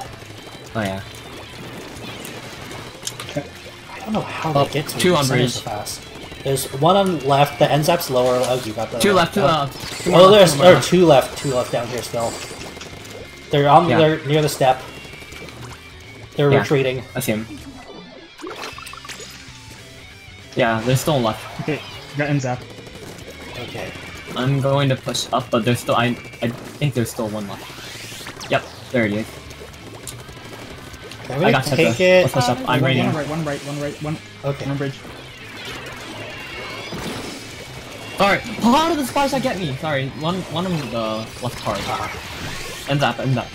J: oh yeah.
C: I don't know how
J: Oh,
C: they get to
J: two
C: it
J: on
C: so fast. There's one on left. The N-ZAP's lower. Oh, you got the
J: Two left, oh. Uh, two
C: oh.
J: left. Two
C: Oh,
J: more
C: there's
J: left, two
C: or
J: left.
C: two left. Two left down here still. They're on.
J: Yeah.
C: They're near the step. They're
J: Yeah.
C: retreating.
J: I see him. Yeah, there's still left.
B: Okay, got N-ZAP.
C: Okay.
J: I'm going to push up, but there's still. I I think there's still one left. Yep, there it is.
C: Can we
J: I got
C: take
J: Tetra.
C: it?
J: Let's push up. I'm
B: one,
J: ready.
B: One right, one right, one right, one.
C: Okay.
B: One bridge.
J: Alright, how did the spies not get me? Sorry, one one of the left card. Ends up, ends up.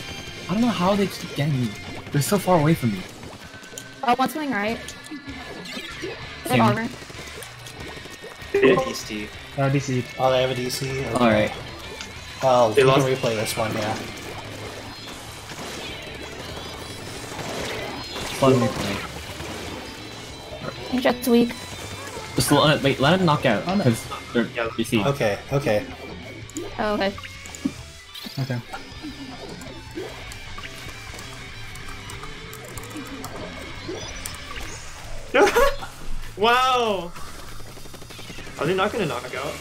J: I don't know how they keep getting me. They're so far away from me.
D: Oh, one's coming right. They have armor.
A: DC.
B: Uh, DC.
C: Oh, they have a DC. Okay.
J: Alright.
C: Well,
A: They
C: we
A: lost-
C: can replay this one. Yeah.
J: Fun replay.
D: Jet's weak.
J: Just let, wait, let him knock out,
B: Oh, no.
J: they're, you see.
C: Okay. Okay.
D: Oh, okay.
B: Okay.
A: wow. Are they not gonna knock out?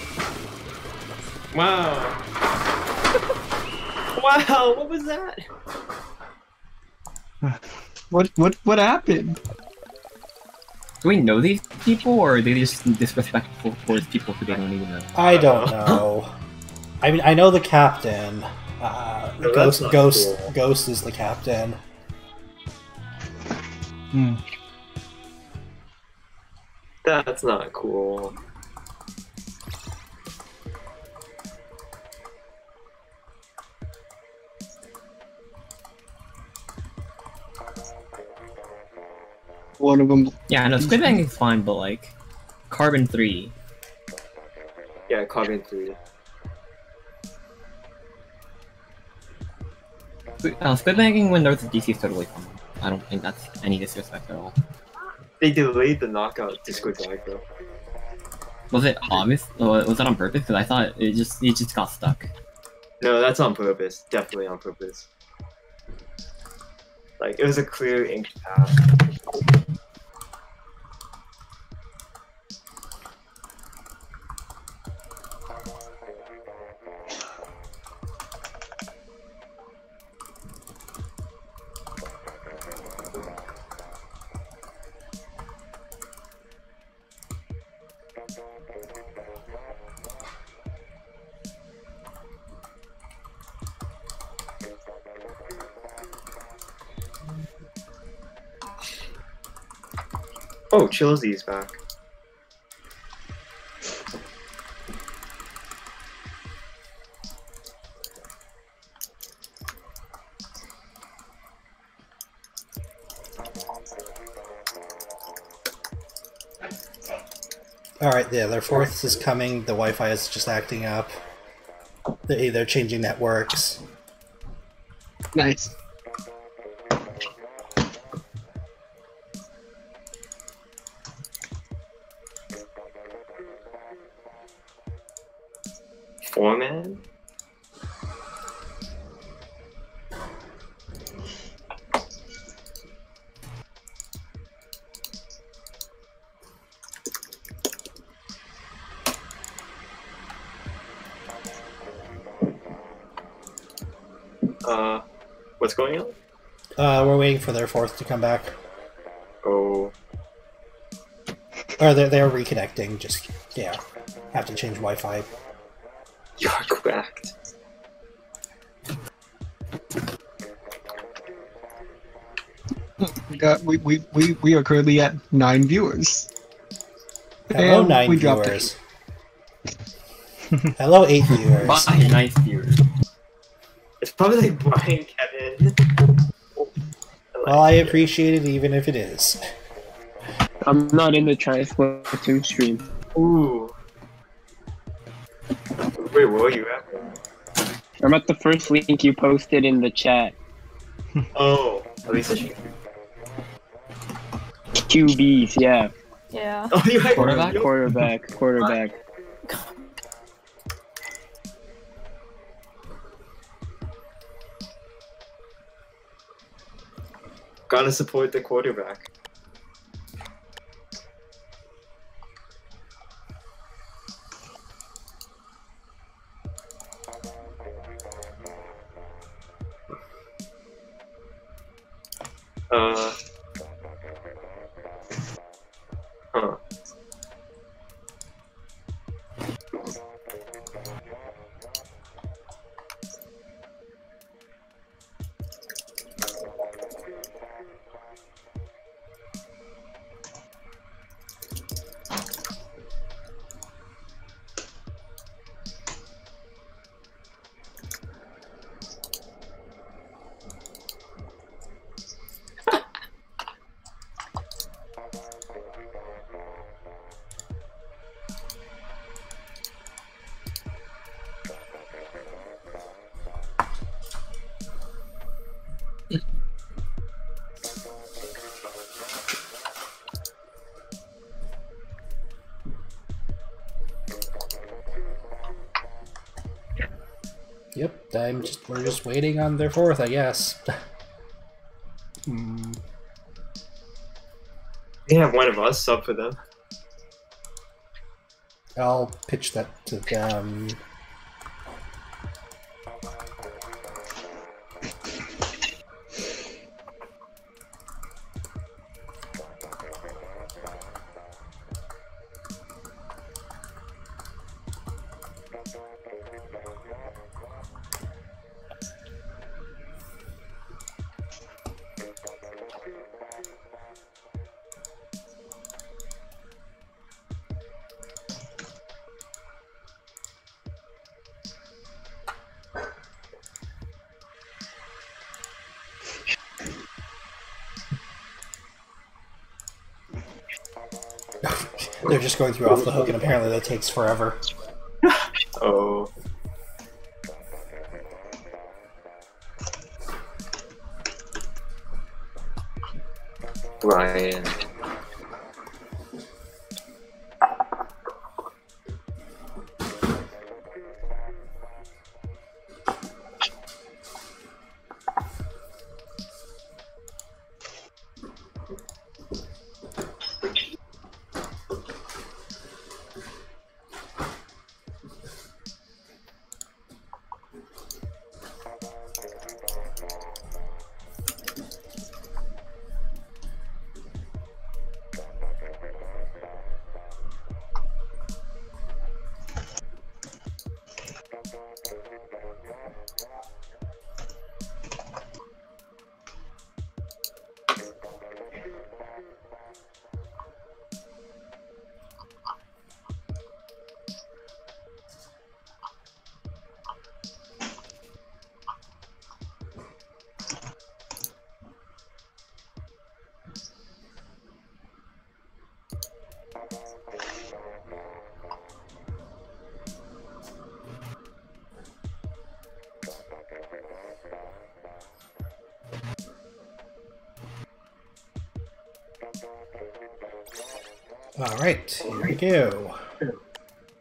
A: Wow. wow. What was that?
K: What what what happened?
J: Do we know these people, or are they just disrespectful towards people who they don't even know?
C: I don't know. I mean, I know the captain. Uh,
A: No,
C: Ghost. Ghost.
A: cool.
C: Ghost is the captain.
B: Hmm.
A: That's not cool.
K: One of them.
J: Yeah, no, Squid Bang is fine, but like, Carbon 3.
A: Yeah, Carbon 3.
J: Uh, Squid Banging when there's a DC is totally fine. I don't think that's any disrespect at all.
A: They delayed the knockout to Squid Bag though.
J: Was it obvious? or Was that on purpose? Because I thought it just it just got stuck.
A: No, that's on purpose. Definitely on purpose. Like, it was a clear ink path. Chilsy's back.
C: Alright, yeah, their fourth is coming. The Wi Fi is just acting up. They're either changing networks.
K: Nice.
C: For their fourth to come back.
A: Oh,
C: Or they're, they're reconnecting, just, yeah. Have to change Wi Fi.
A: you're correct.
K: We got we, we, we, we are currently at nine viewers.
C: Hello,
K: And
C: nine
K: we
C: viewers. Hello, eight viewers.
J: Bye, nice viewers.
A: It's probably like Brian Kevin.
C: Well, I appreciate it even if it is.
L: I'm not in the Try Splatoon stream.
A: Ooh. Wait, where were you at?
L: I'm at the first link you posted in the chat.
A: Oh, at least I should.
L: QBs, yeah.
D: Yeah.
A: Oh, you right.
L: Quarterback, quarterback, quarterback.
A: Gotta support the quarterback. Uh. Huh.
C: I'm just we're just waiting on their fourth, I guess.
K: Hmm.
A: They have one of us sub for them.
C: I'll pitch that to them. Just going through off the hook, and apparently that takes forever. Here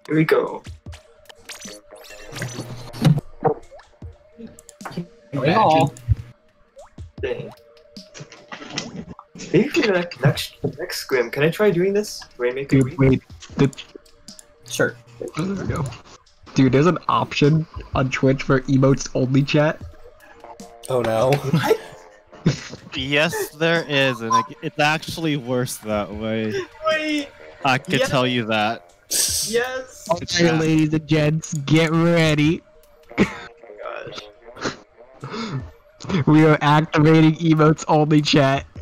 C: we go.
A: Here we go.
J: Imagine.
A: Dang. Maybe for the next, next next scrim, can I try doing this? Rainmaker
K: Dude, wait. Did...
J: Sure.
K: There we go. Dude, there's an option on Twitch for emotes only chat.
C: Oh no.
M: Yes, there is, and it's actually worse that way.
A: Wait.
M: I can
A: Yes.
M: tell you that.
A: Yes.
K: Okay, ladies and gents, get ready.
A: Oh gosh.
K: We are activating emotes only chat.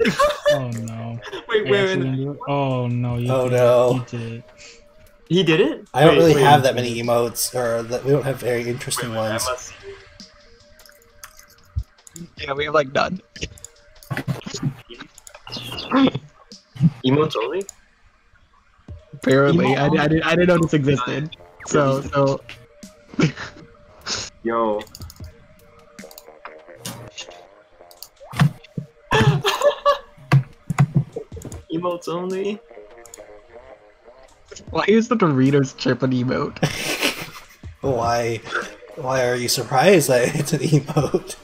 B: Oh no.
A: Wait, wait, wait.
B: Oh no. You
C: Oh
B: did,
C: no.
B: You did. it.
A: He did it?
C: I don't
A: Wait,
C: really
A: wait.
C: have that many emotes, or that we don't have very interesting
A: I
C: ones.
A: must.
K: Yeah, we have like none.
A: Emotes only?
K: Apparently, I, I, didn't, I didn't know this existed. So, so
A: Yo. Emotes only?
K: why is the Doritos chip an emote?
C: Why? Why are you surprised that it's an emote?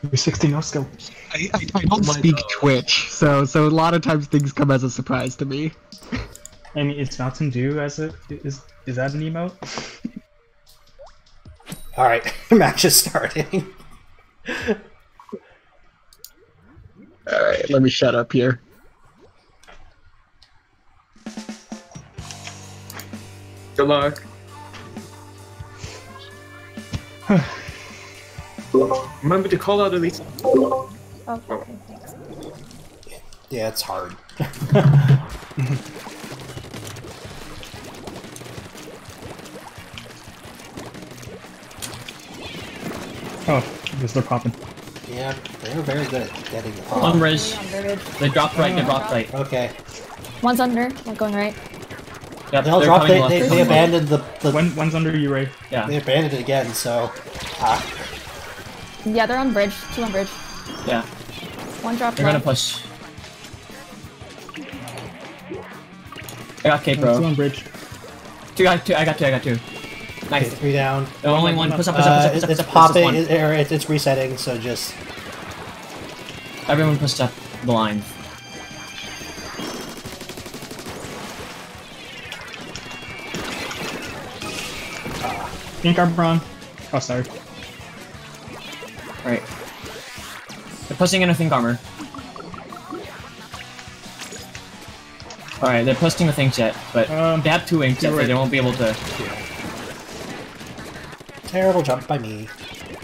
B: 360 no scope.
K: I, I, I don't speak Twitch, so so a lot of times things come as a surprise to me.
B: I mean, it's Mountain Dew as a is is that an emote?
C: All right, match is starting.
K: All right, let me shut up here.
A: Good luck. Remember to call out Elisa. least.
D: Okay, thanks.
C: Yeah, it's hard.
B: Oh, I guess they're popping.
C: Yeah, they're very good at getting it
J: On
C: off.
J: bridge. They dropped right, they dropped right.
C: Okay.
D: One's under, one going right.
J: Yep,
C: They all
J: they're
C: dropped. They, they, they abandoned the. the
B: One one's under you, Ray.
J: Yeah,
C: They abandoned it again. So. Ah,
D: Yeah, they're on bridge. Two on bridge.
J: yeah.
D: One dropped
J: They're gonna push. I got K
B: One's
J: Pro.
B: on bridge.
J: Two, I got two, I got two, I got two.
C: Okay, three down.
J: The only one. Push up, push up,
C: Uh,
J: push
C: it's,
J: up, push
C: it's
J: up, push up. This is
C: popping. It, or it's, it's resetting. So just.
J: Everyone pushed up the lines.
B: Pink Arbron. Oh, sorry.
J: Right. They're pushing in a think armor. Alright, they're pushing the think jet, but
B: Um,
J: they have two Inkjets, so they won't be able to.
C: Terrible jump by me.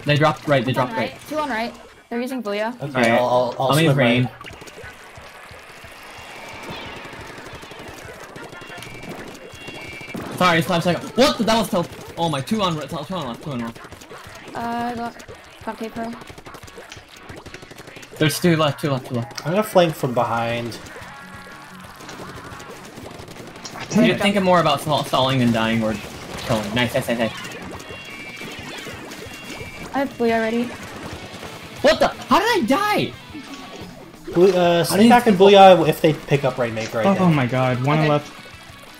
J: They dropped right, they
D: Two
J: dropped right.
D: right. Two on right. They're using Booyah.
C: Okay,
J: Alright,
C: I'll, I'll, I'll
J: I'll
C: swim
J: rain.
C: right.
J: Sorry, it's five seconds. What? That was tough. Oh my, two on right, two on left, two on left.
D: Uh, I got, got K Pro.
J: There's two left, two left, two left.
C: I'm gonna flank from behind.
J: You're thinking more about stalling than dying or killing. Nice, nice, nice, nice.
D: I have Booyah already.
J: What the? How did I die?
C: Blue, uh,
J: How
C: stay
J: do you
C: back in
J: people-
C: Booyah if they pick up Rainmaker. I
B: Oh,
C: think.
B: my god, one
D: Okay.
B: left.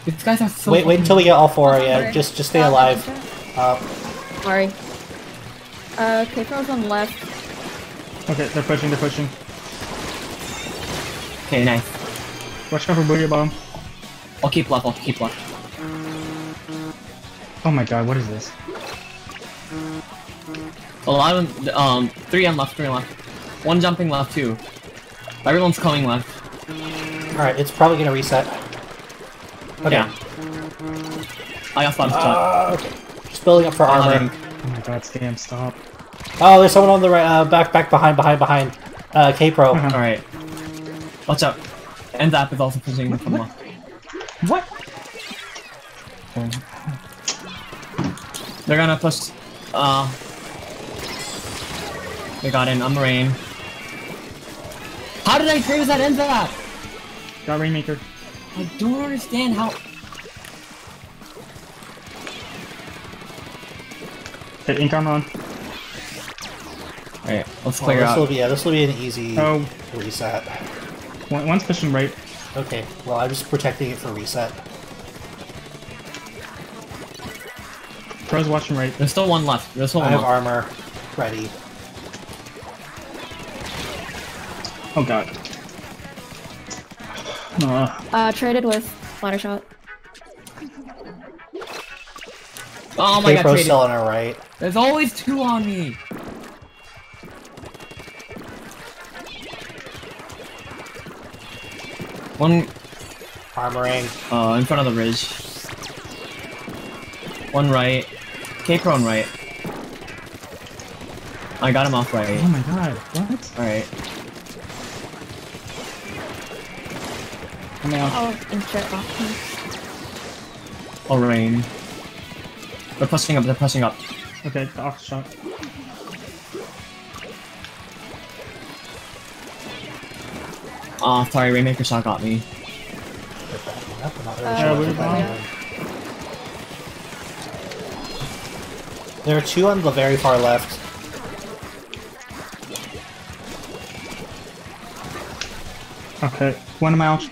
J: These guys are so.
C: wait, wait until we get all four. Yeah,
D: Sorry.
C: just just stay
D: Uh,
C: alive. Uh,
D: Sorry. Uh, K Pro's on left.
B: Okay, they're pushing, they're pushing.
J: Okay, nice.
B: Watch out for Booyah Bomb.
J: I'll keep left. I'll keep left.
B: Oh my god, what is this?
J: A lot of them, um, three on left, three on left. One jumping left, too. Everyone's coming left.
C: all right, it's probably gonna reset. Okay.
J: Yeah. I got five
C: Uh, okay. Just building up for armor.
B: Oh my god, scam, stop.
C: Oh, there's someone on the right. Uh, back, back, behind, behind, behind. Uh, K Pro.
B: Uh-huh.
J: Alright. Watch out. N-ZAP is also pushing from left.
B: What?
J: They're gonna push, uh... They got in, I'm rain. How did I trace that N-ZAP?
B: Got Rainmaker.
J: I don't understand how...
B: Hit Ink Armor on.
J: Alright, let's
C: Oh,
J: clear
C: this will
J: out.
C: be yeah, this will be an easy
B: Oh,
C: reset.
B: one, one's pushing right.
C: Okay, well, I'm just protecting it for reset.
B: Bro's watching right.
J: There's still one left. There's still
C: I
J: one
C: have
J: left.
C: armor ready.
B: Oh god. Uh,
D: Uh, traded with ladder shot.
J: Oh my god,
C: K-Pro's
J: traded.
C: still on our right.
J: There's always two on me. One
C: Armoring.
J: uh in front of the ridge. One right. K-Pro on right. I got him off right.
B: oh my god, what?
J: Alright.
B: I'm out.
D: Oh, insert off me.
J: Oh rain. They're pushing up, they're pushing up.
B: Okay, the off shot.
J: Oh sorry, Rainmaker shot got me.
C: Yep, I'm not really
D: Uh,
C: sure what
B: we're
C: they're
B: fine.
C: doing. There are two on the very far left.
B: Okay, one am out.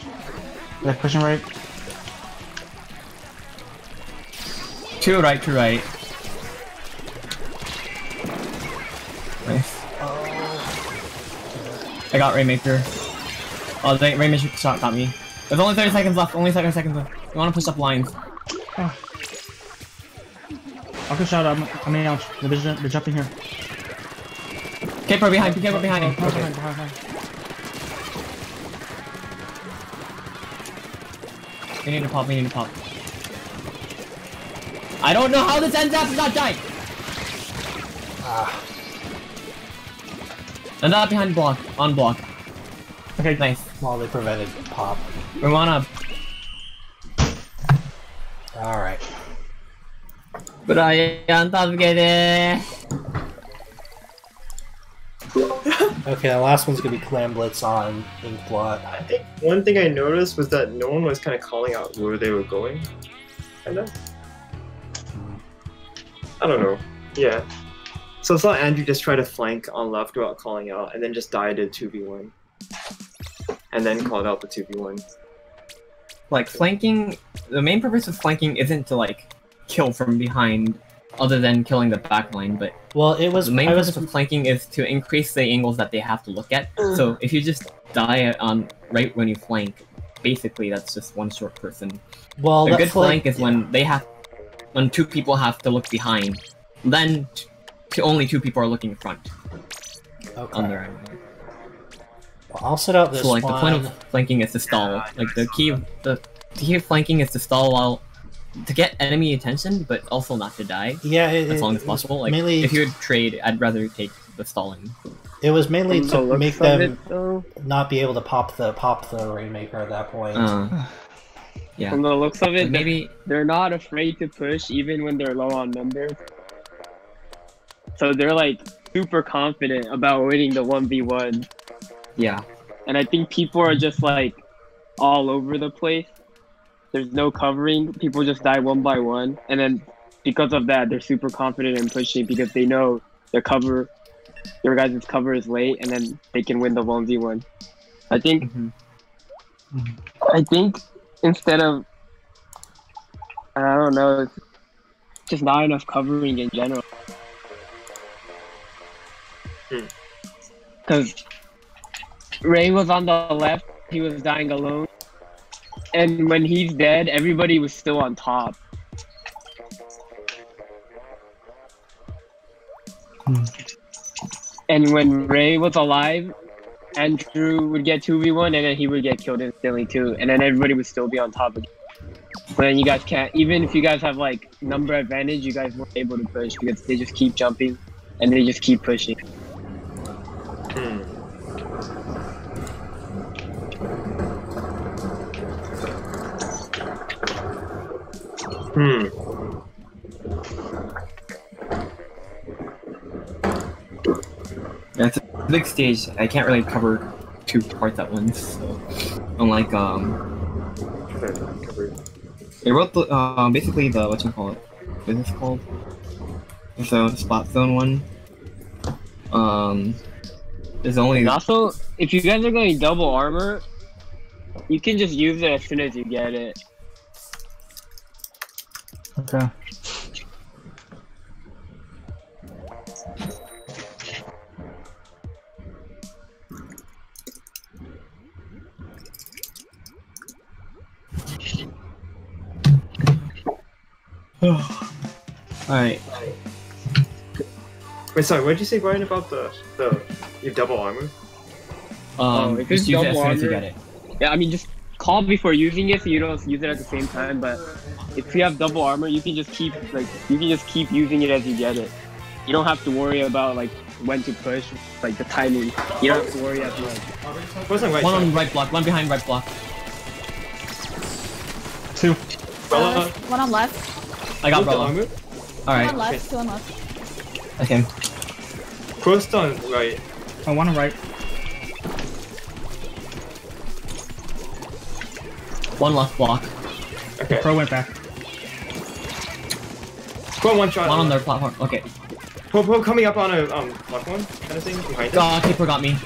B: They're pushing right.
J: Two right, two right. Nice. I got Rainmaker. Oh, the Rainmaker shot got me. There's only 30 seconds left, only 30 seconds left. You wanna push up lines. Oh.
B: I'll go shot. I'm, I'm out. They're, jumping here.
J: K-Pro behind, K-Pro behind.
B: Oh,
J: Okay.
B: behind, behind, behind.
J: We need to pop, we need to pop. I don't know how this ends up not dying!
C: Ah,
J: And not behind block, on block.
B: Okay,
J: Nice.
C: well, they prevented pop.
J: We wanna...
C: Alright.
J: Brian, it.
C: Okay, the last one's gonna be Clam Blitz on Inkblot.
A: I think one thing I noticed was that no one was kind of calling out where they were going. Kinda. I don't know. Yeah. So I saw Andrew just try to flank on left without calling out, and then just died at 2v1. And then called out the 2v1.
J: Like, flanking... The main purpose of flanking isn't to, like, kill from behind, other than killing the back backline, but
C: Well, it was.
J: the main
C: I was
J: purpose of flanking is to increase the angles that they have to look at. Mm. So if you just die on right when you flank, basically that's just one short person.
C: well.
J: a
C: that
J: good flank is
C: yeah.
J: when they have, when two people have to look behind, then t- t- only two people are looking in front
C: Okay.
J: on their end.
C: Well, I'll set out this
J: So like
C: one.
J: the point of flanking is to stall. Like the key of the, the key of flanking is to stall while to get enemy attention, but also not to die
C: yeah, it,
J: as long
C: it-
J: as possible. Like
C: mainly,
J: if you would trade, I'd rather take the stalling.
C: it was mainly
L: From the
C: to make them
L: it,
C: not be able to pop the pop the Rainmaker at that point.
J: Uh, yeah.
L: from the looks of it,
J: Like, maybe
L: they're not afraid to push even when they're low on numbers. So they're like super confident about winning the 1v1.
J: yeah.
L: And I think people are just like all over the place. There's no covering. People just die one by one. And then because of that, they're super confident in pushing because they know their cover, their guys' cover is late and then they can win the 1v1. I think,
J: Mhm.
L: I think instead of, I don't know, just not enough covering in general.
A: Hmm.
L: Because Ray was on the left, he was dying alone. And when he's dead, everybody was still on top.
B: Hmm.
L: And when Ray was alive, Andrew would get 2v1 and then he would get killed instantly too. And then everybody would still be on top again. But then you guys can't, even if you guys have like number advantage, you guys weren't able to push because they just keep jumping and they just keep pushing.
A: Hmm. Hmm.
J: That's a big stage. I can't really cover two parts at once. So, unlike um,
A: Covered.
J: they wrote the uh, basically the what you call it? What is this called? So the spot zone one. Um, there's only
L: And also, if you guys are going double armor, You can just use it as soon as you get it.
B: Okay.
J: Alright.
A: Wait, sorry, what did you say, Brian, about the the you double armor?
L: Oh,
J: Um,
L: if
J: just
L: it's
J: use it as
L: double
J: soon as get it.
L: Yeah, I mean, just call before using it so you don't use it at the same time. But if you have double armor, you can just keep like you can just keep using it as you get it. You don't have to worry about like when to push, like the timing. You don't have to worry as much.
A: Wasn't right
J: One
A: side.
J: on right block, one behind right block.
B: Two.
D: Uh, one on left.
J: I got
A: move the
J: Brella.
A: armor.
D: One
J: Alright,
D: on left. Two on left.
J: okay.
A: Crossed on right.
B: I want to right.
J: One left block.
A: Okay.
B: Pro went back.
A: Pro one shot.
J: One on their platform. Okay.
A: Pro, pro coming up on a um left one kind of thing behind it.
J: God, Keeper got me.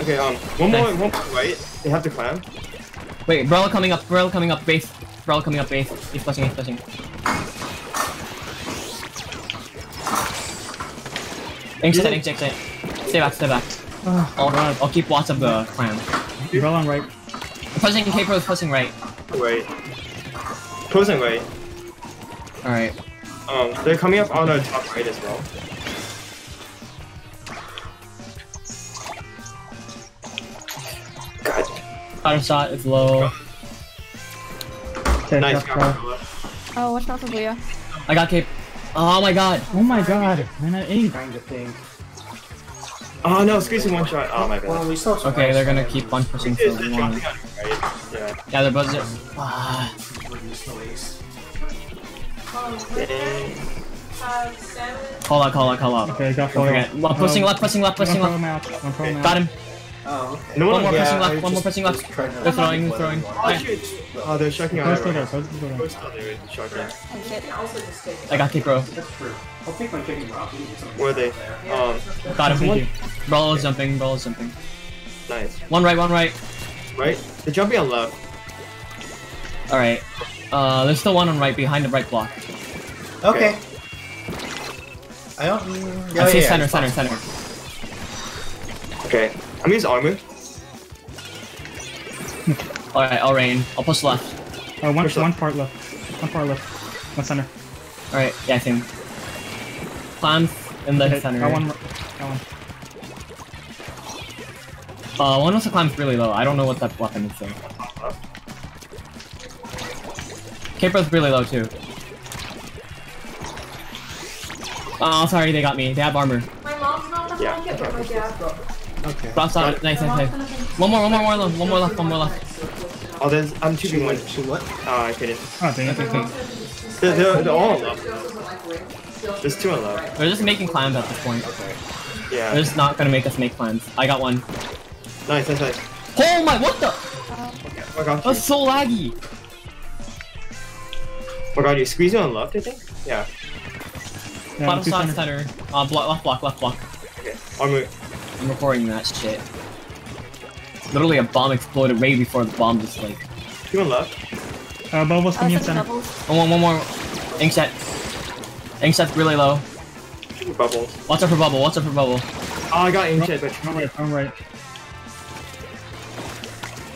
A: Okay, um, one more, one more right. They have to climb.
J: Wait, Brella coming up, Brella coming up base. Brella coming up base. He's pushing, he's pushing. Ink set, ink set, ink. Stay back, stay back. I'll, I'll keep watch of the clan.
B: Bell on right.
J: Pushing, K-Pro is pushing right.
A: Right. Pros and right.
J: Alright.
A: Um, they're coming up on the top right as well. God.
J: Powder shot is low.
B: Okay,
A: Nice
B: got
A: job,
B: Pro.
A: Bella.
D: Oh, watch out for Booyah.
J: I got K. Oh my god.
B: Oh my god, man, I ate.
C: Trying to think.
A: Oh no, squeezing one shot. Oh my
C: Well,
A: bad.
C: we still
J: Okay, they're gonna keep on pushing
A: They're,
J: for
A: they're
J: one.
A: jumping on you, right? Yeah.
J: Yeah, their budget. Ah.
C: Reduce the waste.
A: Dang.
J: Call out, call out, call out.
B: Okay, got
J: Don't forget. Left, pushing left, pushing left, pushing left.
B: match. One pro match.
J: Got him.
C: Oh, okay.
A: No
J: One
A: one
J: more
C: Yeah,
J: pushing
C: I
J: left, one more
C: just
J: pushing
C: was
J: left. They're throwing, throwing.
A: Oh
J: Alright,
A: shit! Oh, they're shocking on
B: Pro's
A: our
B: still there.
A: right.
B: Pro's still there.
A: Pro's still there, shocking.
D: Oh.
J: I got K-Pro.
C: That's true. I'll take my chicken broth. We can get some
A: Where are they?
C: there.
A: Um,
J: Got him.
B: Thank you.
J: Brawl is jumping, Brawl is jumping.
A: nice.
J: One right, one right.
A: Right? They're jumping on left.
J: Alright. Uh, there's still one on right behind the right block.
C: Okay. I don't. mm,
J: I see
C: yeah,
J: center,
C: it's
J: center, center.
A: Okay. I'm gonna armor.
J: Alright, I'll rain. I'll push left.
B: Uh, one,
A: Push up.
B: one part left. One part left. One center.
J: Alright, yeah, same. Clams in the
B: Okay,
J: center.
B: Got one. Got one.
J: Uh, one of the clams really low. I don't know what that weapon is though. K-Pro's really low too. Oh, sorry, they got me. They have armor.
N: My mom's not the
A: Yeah.
N: blanket, but my dad got
C: Okay.
J: Drop shot. Nice, nice, nice. One more, one more, one more left, one more left, one more left.
A: Oh, there's. I'm
C: She
A: shooting one.
C: what? She what?
A: Oh, I couldn't.
B: Oh, dang it.
A: They're, they're, they're all on left. There's two on left.
J: They're just making clams at this point.
A: Yeah.
J: They're just not gonna make us make clams. I got one.
A: Nice, nice, nice.
J: Oh my, what the?
A: I got you.
J: That's so laggy.
A: Oh god, you squeezing on left, I think? Yeah.
B: Yeah,
J: Bottom
B: two
J: shot
B: center.
J: center. Uh, block, left block, left block.
A: Okay. Armor.
J: I'm recording that shit. Literally, a bomb exploded way before the bomb just like.
A: Two on left.
B: Uh, Bubbles
D: Oh,
B: coming in
D: second
B: center.
D: doubles.
J: One more, one more. Inkset. Inkset's really low.
A: Two bubbles.
J: Watch out for bubble. Watch out for bubble.
A: Oh, I got ancient, but
B: One right. One right.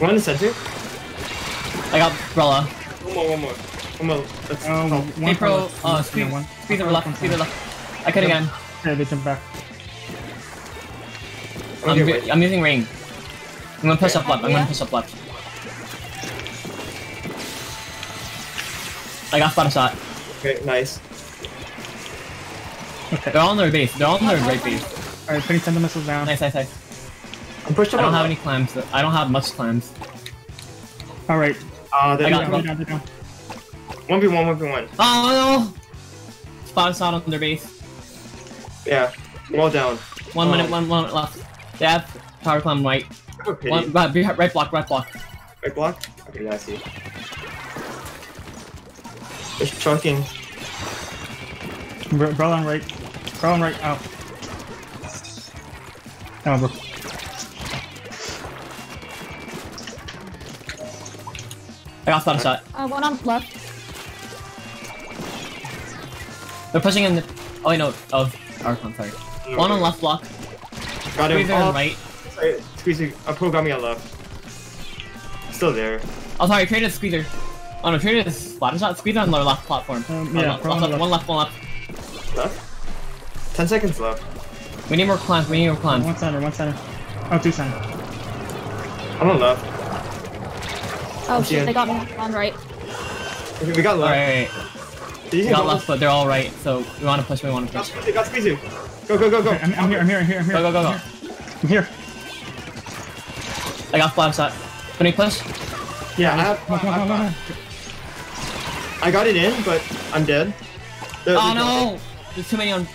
A: one in the center.
J: I got Brella.
A: One more, one more. One more. Let's,
B: Oh,
A: oh.
B: one
J: Hey, pro.
B: left.
J: Uh,
B: Yeah,
J: squeeze,
B: one.
J: squeeze it left.
B: part
J: Squeeze it
B: left.
J: left. I could again.
B: Okay, they jump back.
J: I'm,
A: Okay.
J: I'm using ring. I'm gonna push
A: Okay.
J: up left. I'm gonna push up left. I got spot shot.
A: Okay, nice.
B: Okay.
J: They're all on their base. They're all on their right base.
B: Alright, putting Tenta Missiles down.
J: Nice, nice, nice.
A: I'm pushed up.
J: I don't
A: on
J: have any clams. I don't have much clams.
B: Alright.
A: Ah, they're
J: I got
B: They're down, they're down.
A: 1v1, 1v1.
J: Oh no! Spot shot on their base.
A: Yeah. Wall down.
J: One
A: Oh.
J: minute, one one left. They have power climb right.
A: I have a pity.
J: One, right, right block, right block.
A: Right block? Okay, yeah, I see. It's choking.
B: Br- Brawl on right. Brawl on right. Out. Oh, bro.
J: I got spot shot.
D: Uh, one on left.
J: They're pushing in the. Oh wait, no, of Archon, sorry. One on left block.
A: Got him.
J: Squeezer on
A: Oh,
J: right.
A: sorry, Squeezer. A pro got me on left. Still there.
J: Oh, sorry, created a squeezer. Oh no, created a Splattershot. Squeezer on the left platform.
I: Um,
J: Oh,
I: yeah,
J: left,
I: on
J: left, left, one left, one left.
A: Left. Ten seconds left.
J: We need more climbs. We need more climbs.
I: One center, one center. Oh, two center.
A: I'm on left.
D: Oh
A: Yeah.
D: shit, they got me on right.
A: Okay, we got left.
J: Alright,
A: Did you
J: we got left, but they're all right. So we want to push. We want to
A: Got
J: push.
A: Squeezer. Got Squeezer. Go go go go.
I: I'm, I'm here, I'm here, I'm here, I'm here.
J: Go go go go.
I: I'm here.
J: I got Splattershot. Can we push?
I: Yeah,
A: I have-
I: come on, come on, come on, come on.
A: I got it in, but I'm dead. They're-
J: Oh
A: they're-
J: no! There's too many on.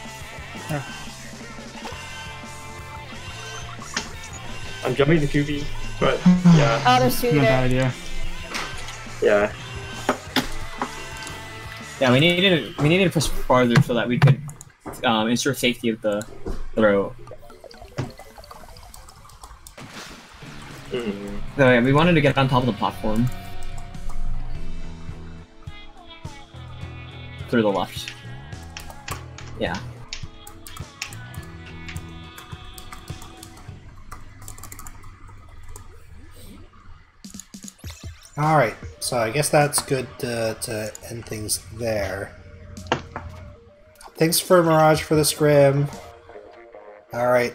A: I'm jumping the QB, but yeah,
D: Oh, there's two
I: Not a bad idea.
A: yeah.
J: Yeah, we needed to, we needed to push farther so that we could um, ensure safety of the throw.
A: Mm.
J: So yeah, we wanted to get on top of the platform. Through the left. Yeah.
C: Alright, so I guess that's good to, to end things there. Thanks for Mirage for the scrim. Alright.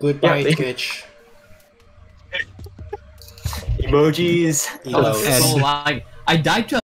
C: Goodbye,
A: Yeah, thank.
C: Twitch.
A: Emojis.
J: That was
C: oh,
J: so lag. I died to